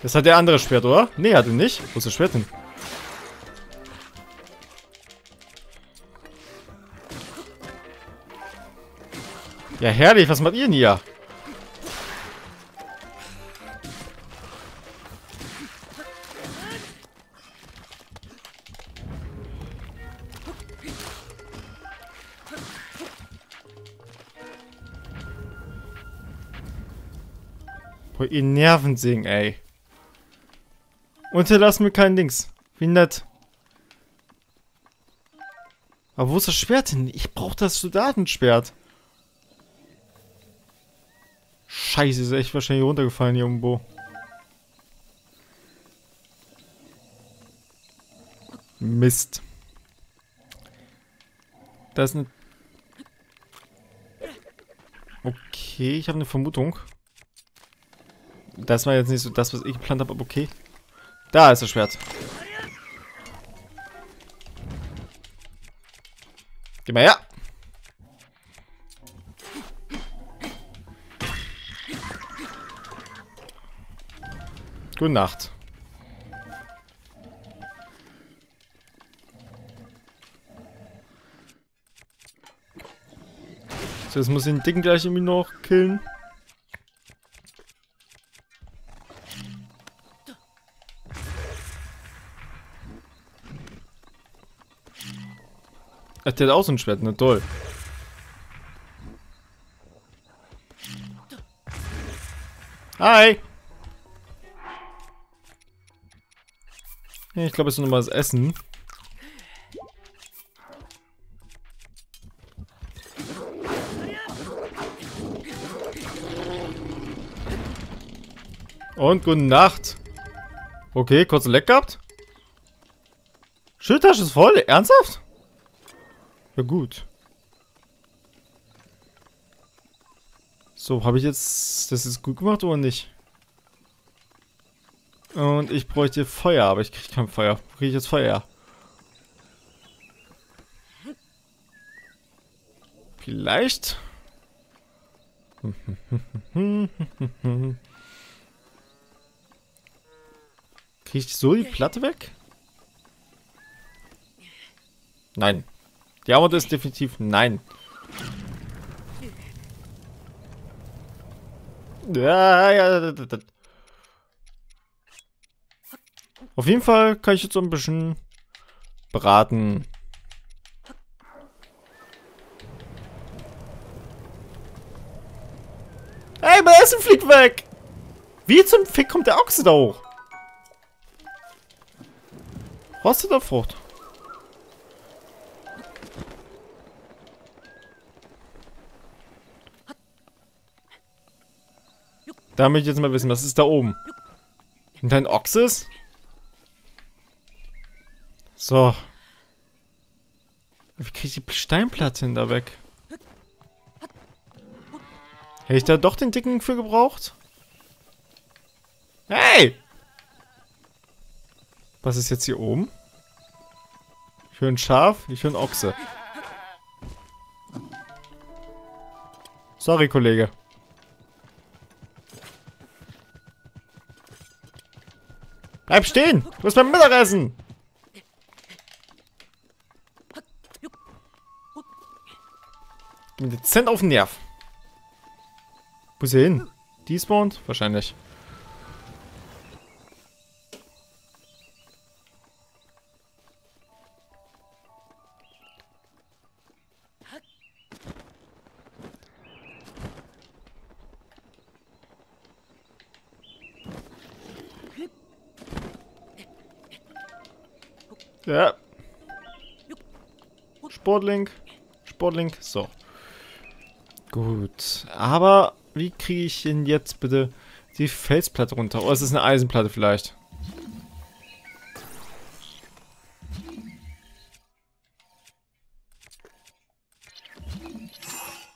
Das hat der andere Schwert, oder? Nee, hat er nicht. Wo ist das Schwert hin? Ja, herrlich. Was macht ihr denn hier? Ihr Nervensing, ey. Unterlassen mir kein Dings. Wie nett. Aber wo ist das Schwert hin? Ich brauche das Soldatenschwert. Scheiße, ist echt wahrscheinlich runtergefallen hier irgendwo. Mist. Da ist eine... Okay, ich habe eine Vermutung. Das war jetzt nicht so das, was ich geplant habe, aber okay. Da ist das Schwert. Geh mal her. Gute Nacht. So, jetzt muss ich den Dicken gleich irgendwie noch killen. Ach, der hat auch so ein Schwert, ne? Toll. Hi! Ich glaube, es ist nochmal das Essen. Und gute Nacht. Okay, kurz Leck gehabt. Schildtasche ist voll, ernsthaft? Ja gut. So, habe ich jetzt das ist gut gemacht oder nicht? Und ich bräuchte Feuer, aber ich kriege kein Feuer. Wo kriege ich jetzt Feuer? Vielleicht? Kriege ich so die Platte weg? Nein. Die Antwort ist definitiv nein. Auf jeden Fall kann ich jetzt so ein bisschen beraten. Hey, mein Essen fliegt weg! Wie zum Fick kommt der Ochse da hoch? Rosteter Frucht. Da möchte ich jetzt mal wissen, was ist da oben? Und ein Ochses? So. Wie kriege ich die Steinplatte hin da weg? Hätte ich da doch den Dicken für gebraucht? Hey! Was ist jetzt hier oben? Ich höre ein Schaf, ich höre ein Ochse. Sorry, Kollege. Bleib stehen! Du musst beim Mittagessen! Geh mir dezent auf den Nerv. Wo ist er hin? Despawnt? Wahrscheinlich. Sportlink. Sportlink. So. Gut. Aber wie kriege ich denn jetzt bitte die Felsplatte runter? Oh, es ist eine Eisenplatte vielleicht.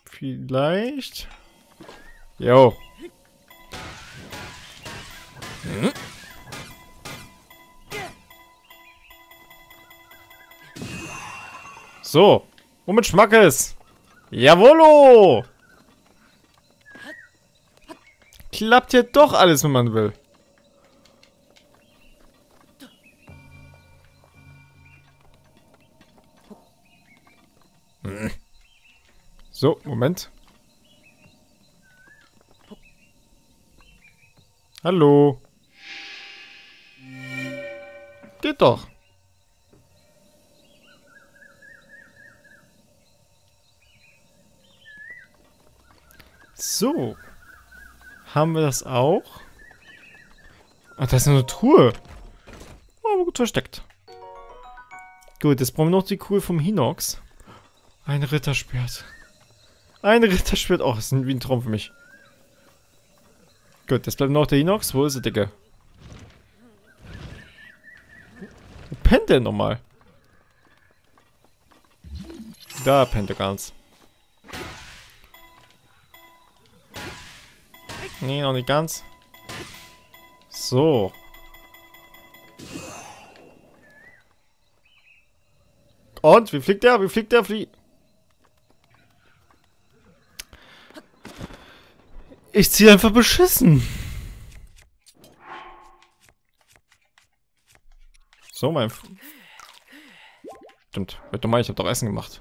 Vielleicht. Jo. Hm? So. Womit Schmackes? Jawollo! Klappt ja doch alles, wenn man will. So, Moment. Hallo. Geht doch. So. Haben wir das auch? Ach, das ist eine Truhe. Oh, gut versteckt. Gut, jetzt brauchen wir noch die Kuh vom Hinox. Ein Ritterschwert. Ein Ritterschwert. Oh, das ist wie ein Traum für mich. Gut, jetzt bleibt noch der Hinox. Wo ist er, Digga? Wo pennt der nochmal? Da pennt er ganz. Nee, noch nicht ganz. So. Und? Wie fliegt der? Wie fliegt der? Flie ich ziehe einfach beschissen. So, mein... F Stimmt. Doch mal, ich habe doch Essen gemacht.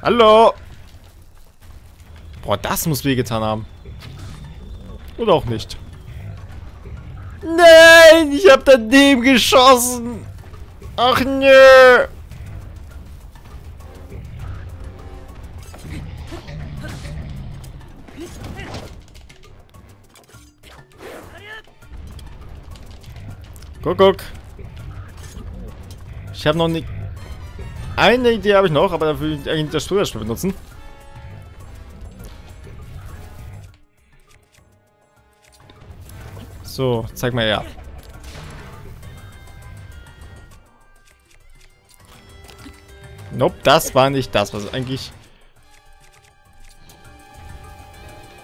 Hallo! Boah, das muss wehgetan haben. Oder auch nicht. Nein, ich hab daneben geschossen. Ach nö. Guck, guck. Ich habe noch nicht... Eine Idee habe ich noch, aber da will ich eigentlich das Steuerspiel benutzen. So, zeig mal her. Nope, das war nicht das, was eigentlich...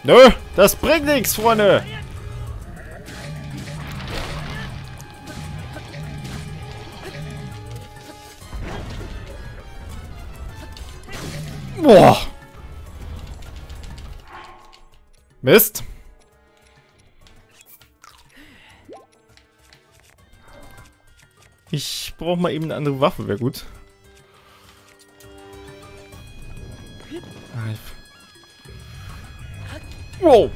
Nö, das bringt nichts, Freunde. Boah. Mist. Ich brauche mal eben eine andere Waffe, wäre gut. Wow.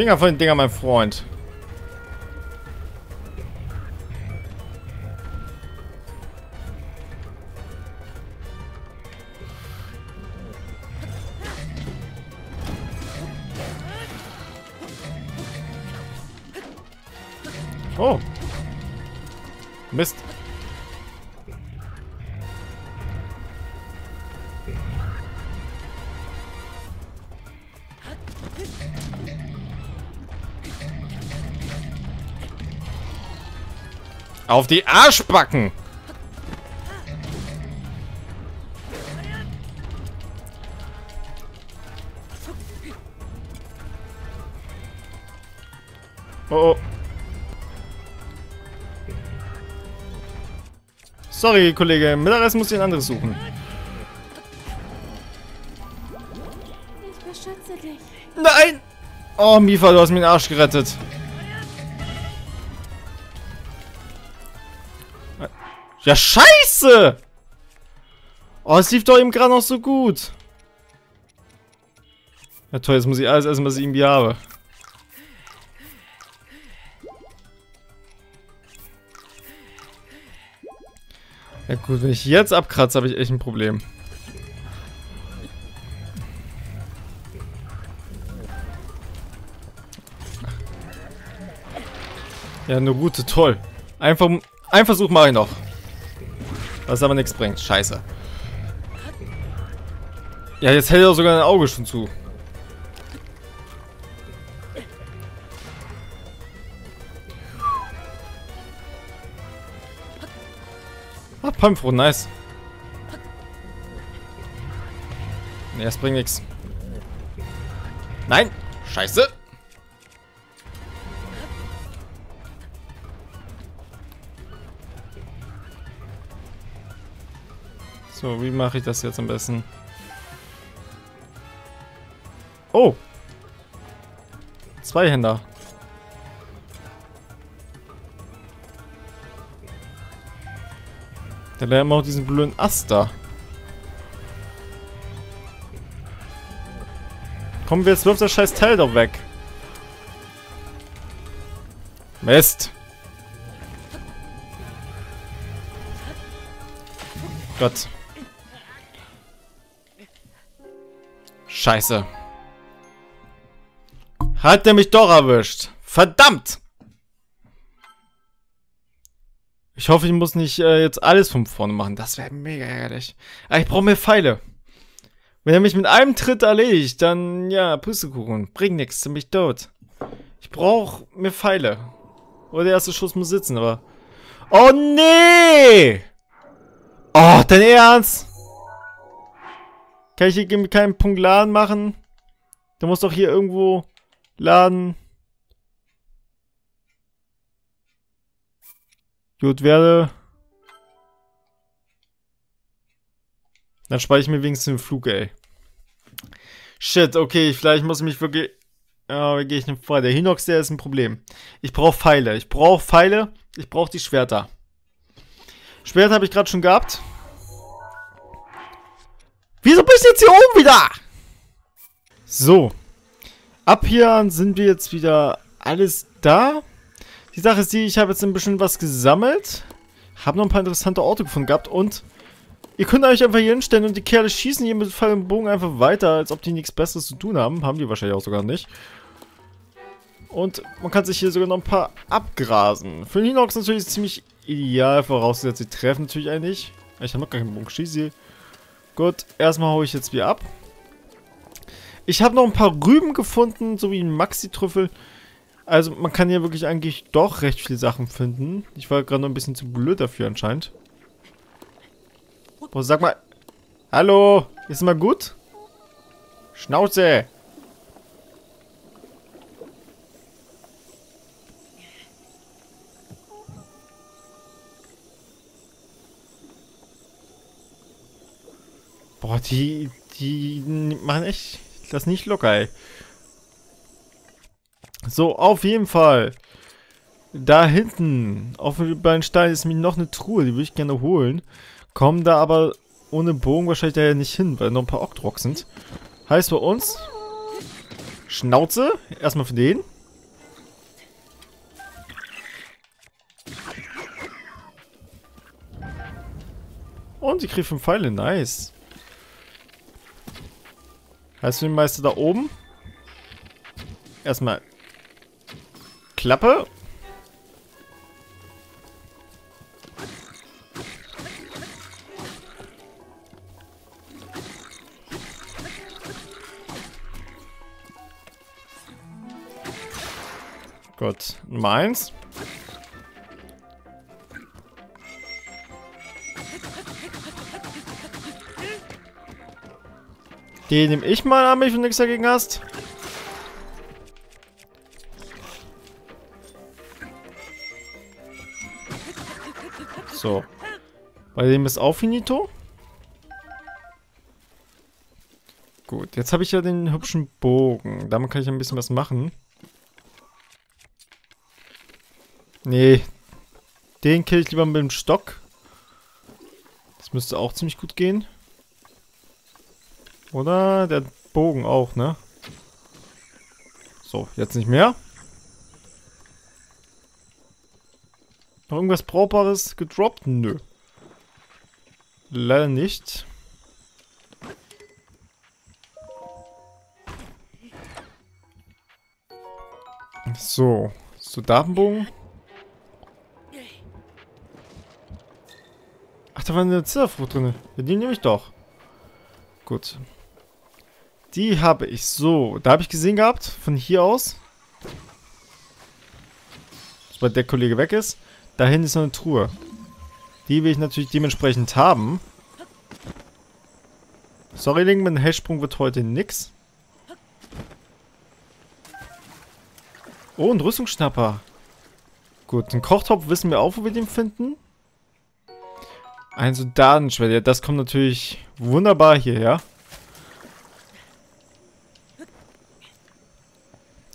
Finger von den Dinger, mein Freund. Auf die Arschbacken! Oh, oh. Sorry, Kollege. Mittagessen muss ich ein anderes suchen. Ich beschütze dich. Nein! Oh, Mifa, du hast mir den Arsch gerettet. Ja, scheiße! Oh, es lief doch eben gerade noch so gut. Ja toll, jetzt muss ich alles essen, was ich irgendwie habe. Ja gut, wenn ich jetzt abkratze, habe ich echt ein Problem. Ja, eine Route, toll. Einfach, ein Versuch mache ich noch. Was aber nichts bringt. Scheiße. Ja, jetzt hält er sogar ein Auge schon zu. Ah, Pumpfrucht, nice. Ne, das bringt nichts. Nein! Scheiße! Wie mache ich das jetzt am besten? Oh! Zwei Händer. Der lernt auch diesen blöden Ast da. Komm, jetzt wirft das scheiß Teil doch weg. Mist. Gott. Scheiße. Hat der mich doch erwischt. Verdammt! Ich hoffe, ich muss nicht äh, jetzt alles von vorne machen. Das wäre mega ärgerlich. Aber ah, ich brauche mehr Pfeile. Wenn er mich mit einem Tritt erledigt, dann, ja, Pustekuchen. Bringt nichts, sind mich tot. Ich brauche mehr Pfeile. Oder der erste Schuss muss sitzen, aber... Oh, nee! Oh, dein Ernst? Kann ich hier keinen Punkt Laden machen? Du musst doch hier irgendwo laden. Gut, werde. Dann spare ich mir wenigstens den Flug, ey. Shit, okay, vielleicht muss ich mich wirklich... Ja, wie gehe ich denn vor? Der Hinox, der ist ein Problem. Ich brauche Pfeile. Ich brauche Pfeile. Ich brauche die Schwerter. Schwert habe ich gerade schon gehabt. Wieso bist du jetzt hier oben wieder? So. Ab hier sind wir jetzt wieder alles da. Die Sache ist die, ich habe jetzt ein bisschen was gesammelt. Habe noch ein paar interessante Orte gefunden gehabt und ihr könnt euch einfach hier hinstellen und die Kerle schießen hier mit Fall Bogen einfach weiter, als ob die nichts Besseres zu tun haben. Haben die wahrscheinlich auch sogar nicht. Und man kann sich hier sogar noch ein paar abgrasen. Für den Hinox natürlich ziemlich ideal, vorausgesetzt, sie treffen natürlich eigentlich. Ich habe noch gar keinen Bogen, schieße Gut, erstmal haue ich jetzt wieder ab. Ich habe noch ein paar Rüben gefunden, sowie einen Maxi-Trüffel. Also man kann hier wirklich eigentlich doch recht viele Sachen finden. Ich war gerade noch ein bisschen zu blöd dafür anscheinend. Oh, sag mal. Hallo, ist mal gut? Schnauze! Boah, die, die machen echt das nicht locker, ey. So, auf jeden Fall. Da hinten, auf dem beiden Stein ist mir noch eine Truhe, die würde ich gerne holen. Kommen da aber ohne Bogen wahrscheinlich da ja nicht hin, weil noch ein paar Oktrok sind. Heißt bei uns, Schnauze. Erstmal für den. Und sie kriegt fünf Pfeile. Nice. Heißt du den Meister da oben? Erstmal Klappe. Gut, Nummer eins. Den nehme ich mal an, wenn du nichts dagegen hast. So. Bei dem ist auch finito. Gut, jetzt habe ich ja den hübschen Bogen. Damit kann ich ein bisschen was machen. Nee. Den kill ich lieber mit dem Stock. Das müsste auch ziemlich gut gehen. Oder? Der Bogen auch, ne? So, jetzt nicht mehr. Noch irgendwas Brauchbares gedroppt? Nö. Leider nicht. So. Soldatenbogen. Ach, da war eine Zitterfrucht drin. Ja, die nehme ich doch. Gut. Die habe ich. So, da habe ich gesehen gehabt, von hier aus. Sobald der Kollege weg ist. Dahin ist noch eine Truhe. Die will ich natürlich dementsprechend haben. Sorry, Link, mit dem Hellsprung wird heute nix. Oh, ein Rüstungsschnapper. Gut, den Kochtopf wissen wir auch, wo wir den finden. Ein Soldatenschwert. Ja, das kommt natürlich wunderbar hierher.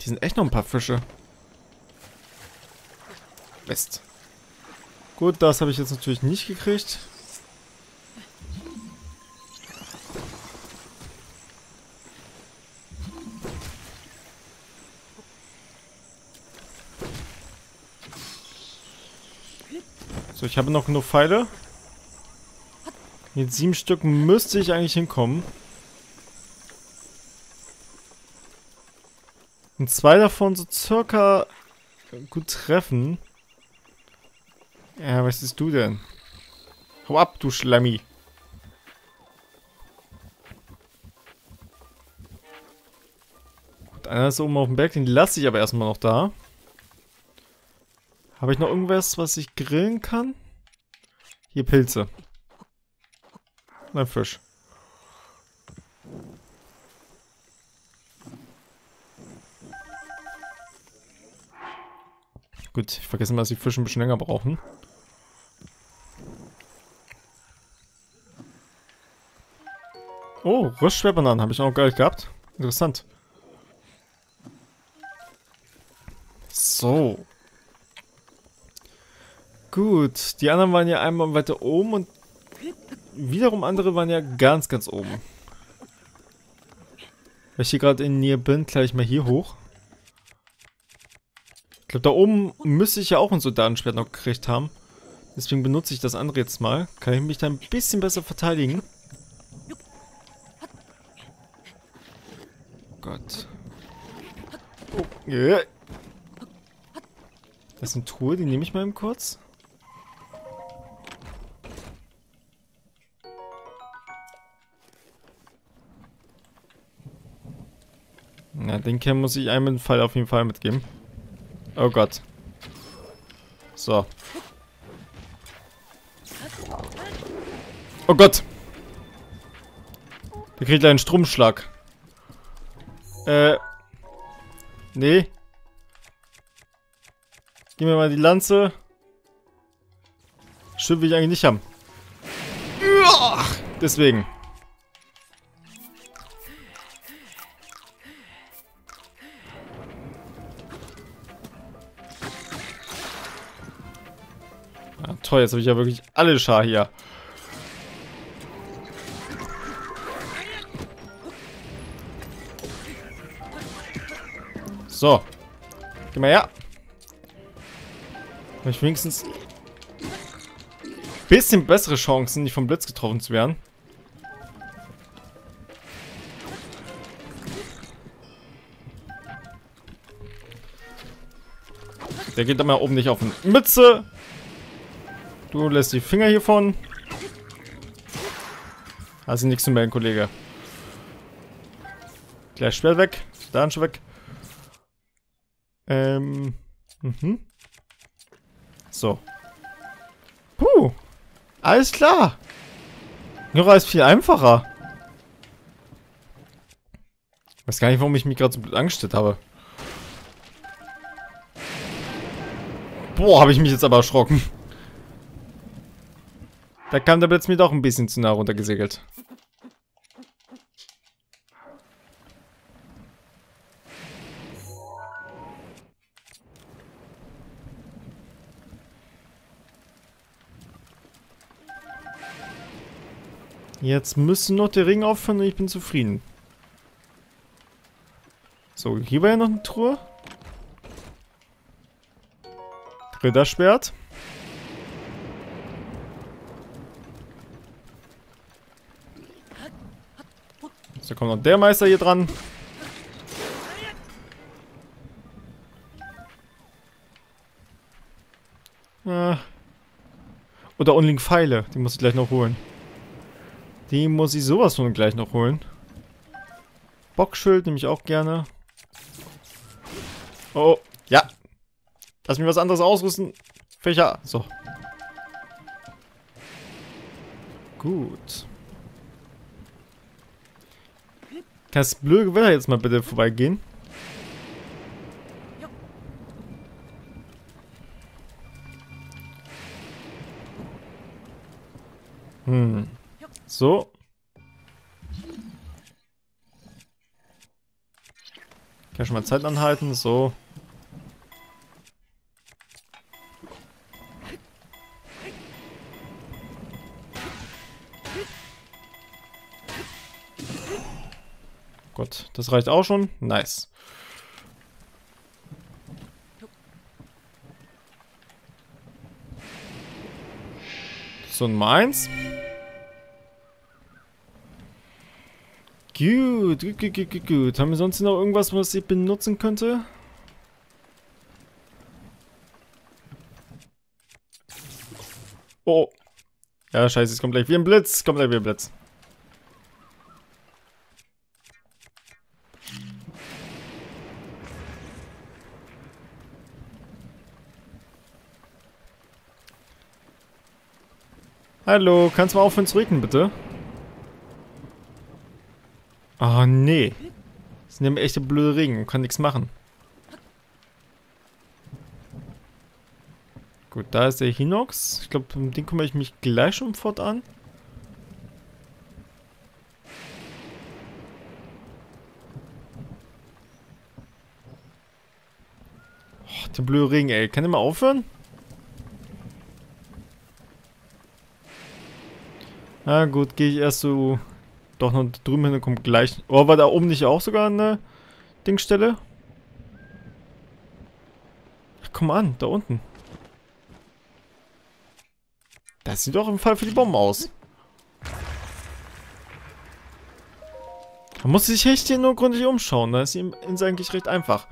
Hier sind echt noch ein paar Fische. Mist. Gut, das habe ich jetzt natürlich nicht gekriegt. So, ich habe noch genug Pfeile. Mit sieben Stück müsste ich eigentlich hinkommen. Und zwei davon so circa gut treffen. Ja, was ist du denn? Hau ab, du Schlammi. Gut, einer ist oben auf dem Berg, den lasse ich aber erstmal noch da. Habe ich noch irgendwas, was ich grillen kann? Hier Pilze. ein Fisch. Gut, ich vergesse mal, dass die Fische ein bisschen länger brauchen. Oh, Röstschwerbananen habe ich auch geil gehabt. Interessant. So. Gut, die anderen waren ja einmal weiter oben und wiederum andere waren ja ganz, ganz oben. Weil ich hier gerade in Nähe bin, gleich mal hier hoch. Glaube, da oben müsste ich ja auch ein Soldatenschwert noch gekriegt haben. Deswegen benutze ich das andere jetzt mal. Kann ich mich da ein bisschen besser verteidigen. Gott. Oh, yeah. Das ist eine Truhe, die nehme ich mal eben kurz. Na, den Kern muss ich einem Fall auf jeden Fall mitgeben. Oh Gott. So. Oh Gott. Der kriegt einen Stromschlag. Äh. Nee. Gib mir mal die Lanze. Schild will ich eigentlich nicht haben. Deswegen. Toll, jetzt habe ich ja wirklich alle Schar hier. So. Geh mal her. Hab ich wenigstens bisschen bessere Chancen, nicht vom Blitz getroffen zu werden. Der geht immer oben nicht auf den Mütze. Du lässt die Finger hiervon. Hast du nichts zu melden, Kollege. Gleich Schwert weg. Da schon weg. Ähm. Mhm. So. Puh. Alles klar. Nora ist viel einfacher. Ich weiß gar nicht, warum ich mich gerade so blöd angestellt habe. Boah, habe ich mich jetzt aber erschrocken. Da kam der Blitz mir doch ein bisschen zu nah runtergesegelt. Jetzt müsste noch der Ring aufhören und ich bin zufrieden. So, hier war ja noch eine Truhe. Ritterschwert. So, kommt noch der Meister hier dran. Ah. Oder Unling Pfeile, die muss ich gleich noch holen. Die muss ich sowas von gleich noch holen. Bockschild nehme ich auch gerne. Oh, ja. Lass mich was anderes ausrüsten. Fächer. So. Gut. Kann das blöde Wetter jetzt mal bitte vorbeigehen? Hm. So. Kann schon mal Zeit anhalten, so. Das reicht auch schon. Nice. So, Nummer eins. Gut, gut, gut, gut, gut. Haben wir sonst noch irgendwas, was ich benutzen könnte? Oh. Ja, scheiße, es kommt gleich wie ein Blitz. Kommt gleich wie ein Blitz. Hallo, kannst du mal aufhören zu regnen, bitte? Oh, nee. Das sind ja echte blöde Regen und kann nichts machen. Gut, da ist der Hinox. Ich glaube, um den kümmere ich mich gleich schon fortan. Oh, der blöde Regen, ey. Kann der mal aufhören? Na gut, gehe ich erst so doch noch drüben hin und kommt gleich. Oh, war da oben nicht auch sogar eine Dingstelle? Ach, komm an, da unten. Das sieht doch im Fall für die Bomben aus. Da muss sich echt hier nur gründlich umschauen. Da ist ihm eigentlich recht einfach.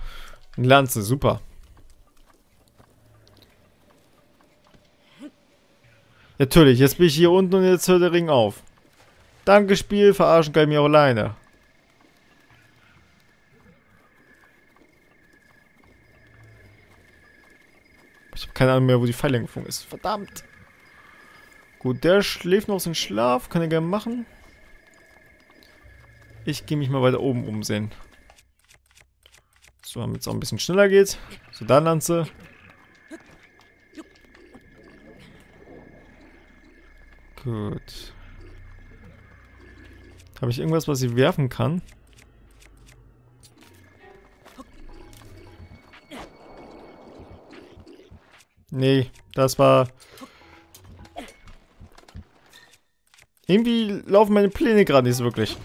Eine Lanze, super. Natürlich, jetzt bin ich hier unten und jetzt hört der Ring auf. Danke, Spiel, verarschen kann ich mich auch alleine. Ich habe keine Ahnung mehr, wo die Pfeillenkung ist. Verdammt. Gut, der schläft noch seinen Schlaf. Kann er gerne machen. Ich gehe mich mal weiter oben umsehen. So, damit es auch ein bisschen schneller geht. So, da Lanze. Gut. Habe ich irgendwas, was ich werfen kann? Nee, das war... Irgendwie laufen meine Pläne gerade nicht so wirklich.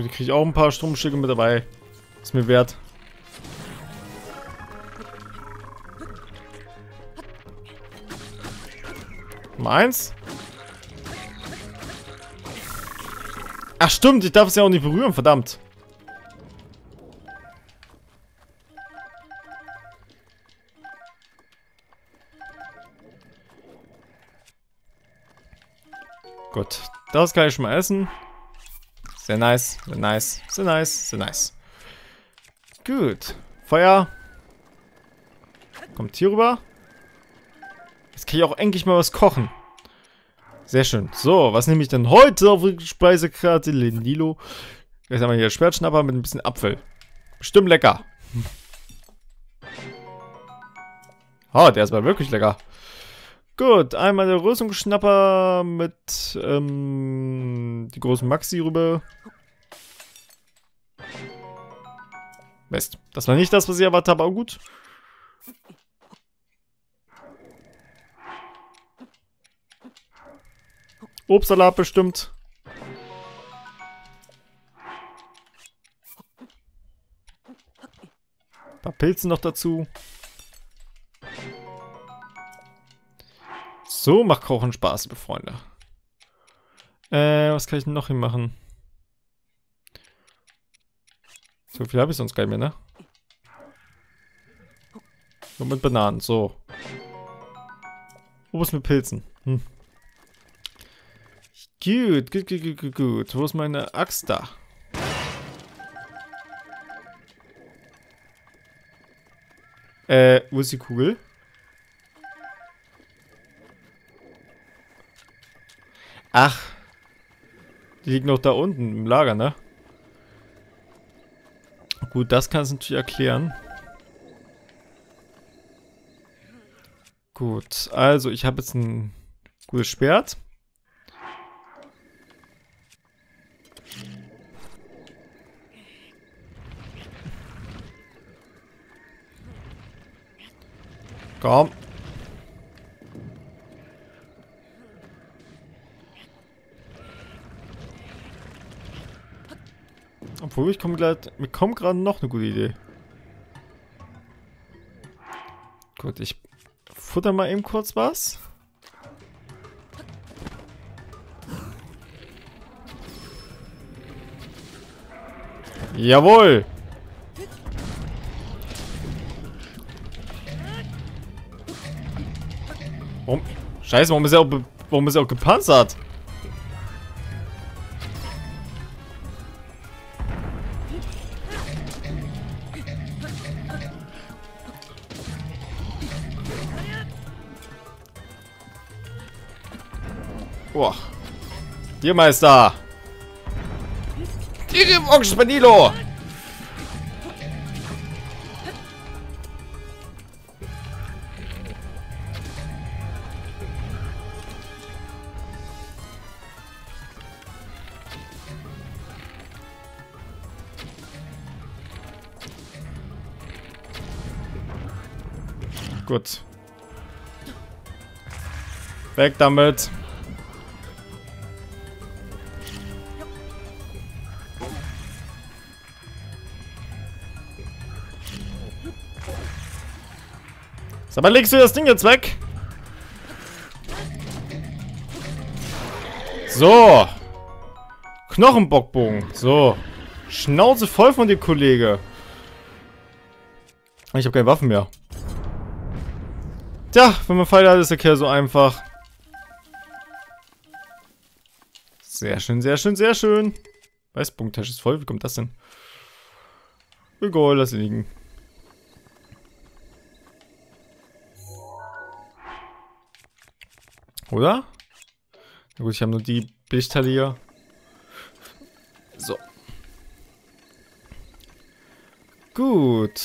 Gut, ich kriege auch ein paar Stromstücke mit dabei. Ist mir wert. Meins? Ach stimmt, ich darf es ja auch nicht berühren, verdammt. Gut, das kann ich schon mal essen. Sehr nice, sehr nice, sehr nice, sehr nice. Gut. Feuer. Kommt hier rüber. Jetzt kann ich auch endlich mal was kochen. Sehr schön. So, was nehme ich denn heute auf die Speisekarte? Lindilo. Jetzt haben wir hier Schwertschnapper mit ein bisschen Apfel. Bestimmt lecker. Oh, der ist mal wirklich lecker. Gut, einmal der Rüstungsschnapper mit ähm, die großen Maxi rüber. Mist. Das war nicht das, was ich erwartet habe, aber gut. Obstsalat bestimmt. Ein paar Pilze noch dazu. So macht Kochen Spaß, liebe Freunde. Äh, was kann ich denn noch hier machen? So viel habe ich sonst gar nicht mehr, ne? Nur mit Bananen, so. Obst mit Pilzen. Hm. Gut, gut, gut, gut, gut. Wo ist meine Axt da? Äh, wo ist die Kugel? Ach. Die liegt noch da unten im Lager, ne? Gut, das kann es natürlich erklären. Gut, also ich habe jetzt ein gutes Schwert. Komm. Obwohl, ich komme gerade, mir kommt gerade noch eine gute Idee. Gut, ich futter mal eben kurz was. Jawohl! Warum? Scheiße, warum ist er auch, warum ist er auch gepanzert? Tiermeister! Tiere im Oxpanilo! Gut. Weg damit. Mal, legst du das Ding jetzt weg? So. Knochenbockbogen. So. Schnauze voll von dir, Kollege. Ich habe keine Waffen mehr. Tja, wenn man Pfeile hat, ist der Kerl so einfach. Sehr schön, sehr schön, sehr schön. Weißpunkttasche ist voll. Wie kommt das denn? Egal, lass ihn liegen. Oder? Na gut, ich habe nur die Billigteile hier. So. Gut.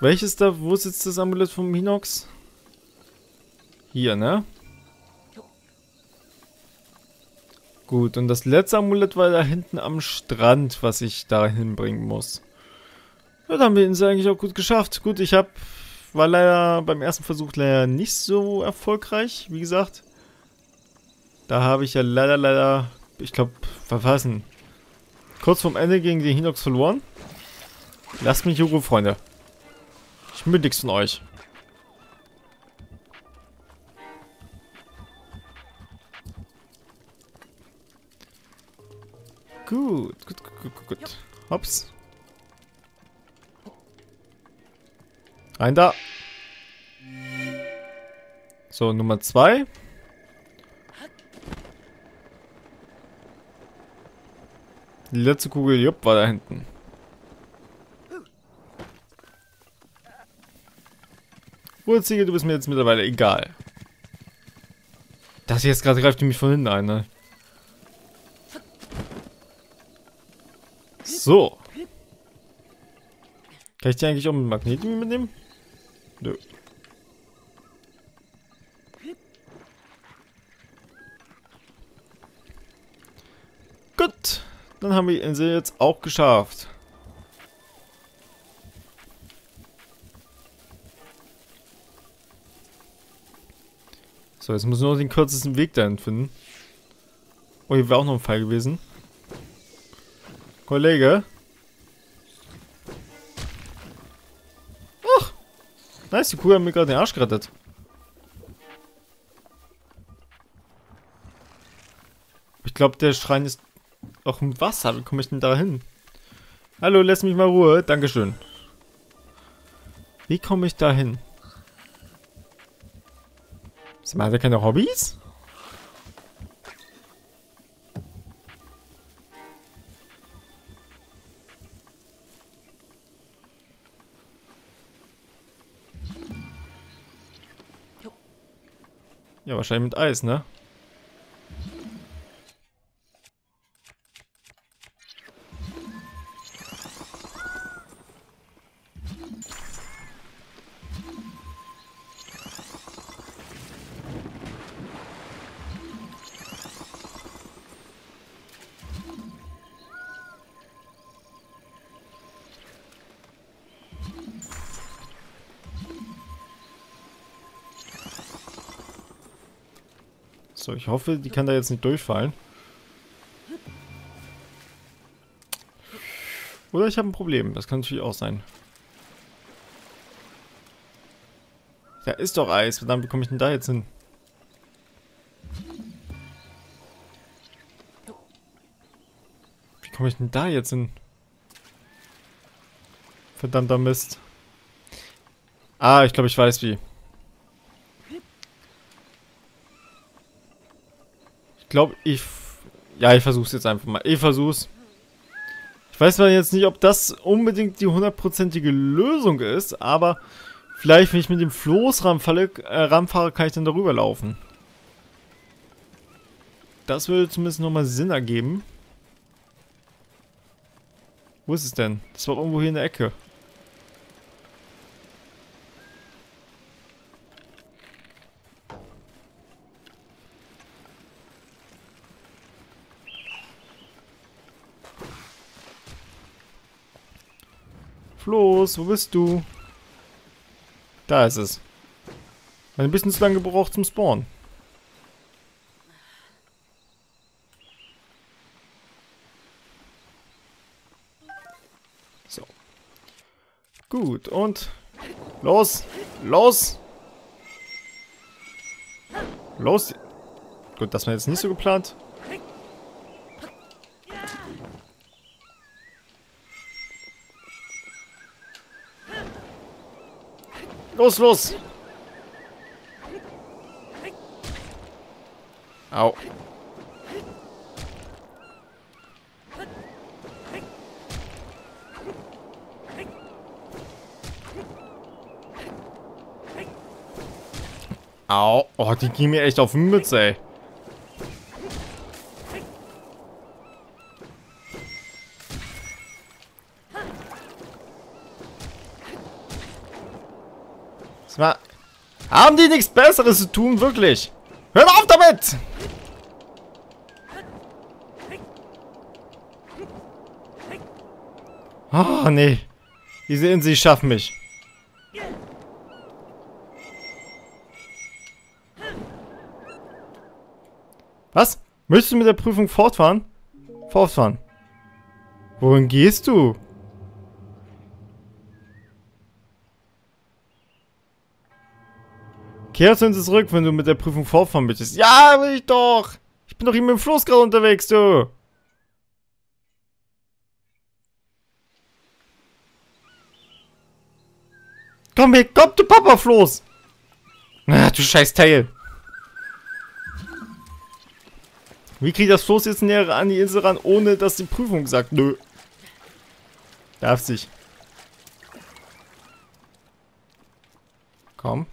Welches da? Wo sitzt das Amulett vom Hinox? Hier, ne? Gut, und das letzte Amulett war da hinten am Strand, was ich da hinbringen muss. Ja, da haben wir es eigentlich auch gut geschafft. Gut, ich hab, war leider beim ersten Versuch leider nicht so erfolgreich, wie gesagt. Da habe ich ja leider, leider, ich glaube, verfassen. kurz vorm Ende gegen den Hinox verloren. Lasst mich Ruhe, Freunde. Ich will nichts von euch. Gut, gut, gut, gut, gut. Hops. Ein da. So, Nummer zwei. Die letzte Kugel, jupp, war da hinten. Ruheziege, du bist mir jetzt mittlerweile egal. Das jetzt gerade greift die mich von hinten ein, ne? So. Kann ich die eigentlich auch mit Magneten mitnehmen? Nö. Gut. Dann haben wir die Insel jetzt auch geschafft. So, jetzt muss nur noch den kürzesten Weg dahin finden. Oh, hier wäre auch noch ein Fall gewesen. Kollege. Ach. Nice, die Kuh hat mir gerade den Arsch gerettet. Ich glaube, der Schrein ist auch im Wasser. Wie komme ich denn da hin? Hallo, lass mich mal Ruhe. Dankeschön. Wie komme ich da hin? Sie hat er keine Hobbys? Ja, wahrscheinlich mit Eis, ne? So, ich hoffe, die kann da jetzt nicht durchfallen. Oder ich habe ein Problem. Das kann natürlich auch sein. Da ist doch Eis. Verdammt, wie komme ich denn da jetzt hin? Wie komme ich denn da jetzt hin? Verdammter Mist. Ah, ich glaube, ich weiß wie. Glaube, ich... Ja, ich versuch's jetzt einfach mal. Ich versuch's. Ich weiß zwar jetzt nicht, ob das unbedingt die hundertprozentige Lösung ist, aber vielleicht, wenn ich mit dem Floß ranfalle, äh, ranfahre, kann ich dann darüber laufen. Das würde zumindest nochmal Sinn ergeben. Wo ist es denn? Das war irgendwo hier in der Ecke. Floß, wo bist du? Da ist es. Ein bisschen zu lange gebraucht zum Spawn. So. Gut, und... Los! Los! Los! Gut, das war jetzt nicht so geplant. Los, los! Au. Au. Oh, die gehen mir echt auf den Mütze, ey. Mal, haben die nichts Besseres zu tun, wirklich? Hört auf damit! Oh, nee. Diese Insel schaffen mich. Was? Möchtest du mit der Prüfung fortfahren? Fortfahren. Wohin gehst du? Kehr zu uns zurück, wenn du mit der Prüfung fortfahren möchtest. Ja, will ich doch! Ich bin doch hier mit dem Floß gerade unterwegs, du! Komm weg, komm, du Papa Floß! Ach, du scheiß Teil! Wie kriegt das Floß jetzt näher an die Insel ran, ohne dass die Prüfung sagt, nö. Darf sich. Komm,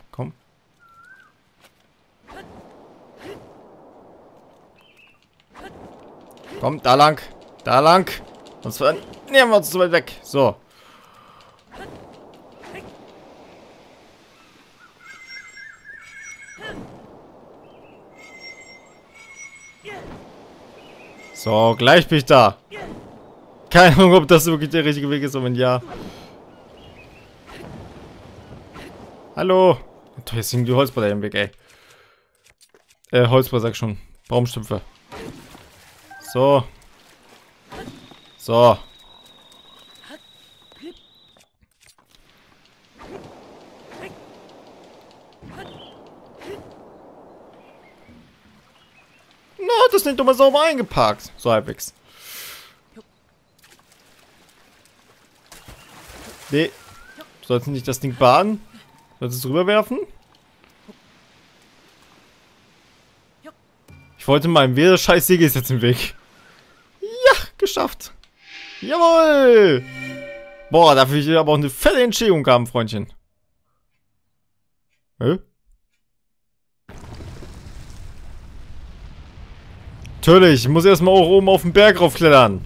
komm. Da lang. Da lang. Sonst nehmen wir uns zu weit weg. So. So, gleich bin ich da. Keine Ahnung, ob das wirklich der richtige Weg ist, aber wenn ja. Hallo. Jetzt sind die Holzbretter im Weg, ey. Äh, Holzbretter sag schon. Baumstümpfe. So. So. Na, das nicht mal sauber eingeparkt. So halbwegs. Nee. Sollst du nicht das Ding baden? Sollst du es rüberwerfen? Ich wollte meinem Wehr, scheiß Säge ist jetzt im Weg. Geschafft. Jawohl. Boah, dafür ich aber auch eine fette Entschädigung haben, Freundchen. Hä? Natürlich, ich muss erstmal auch oben auf den Berg raufklettern.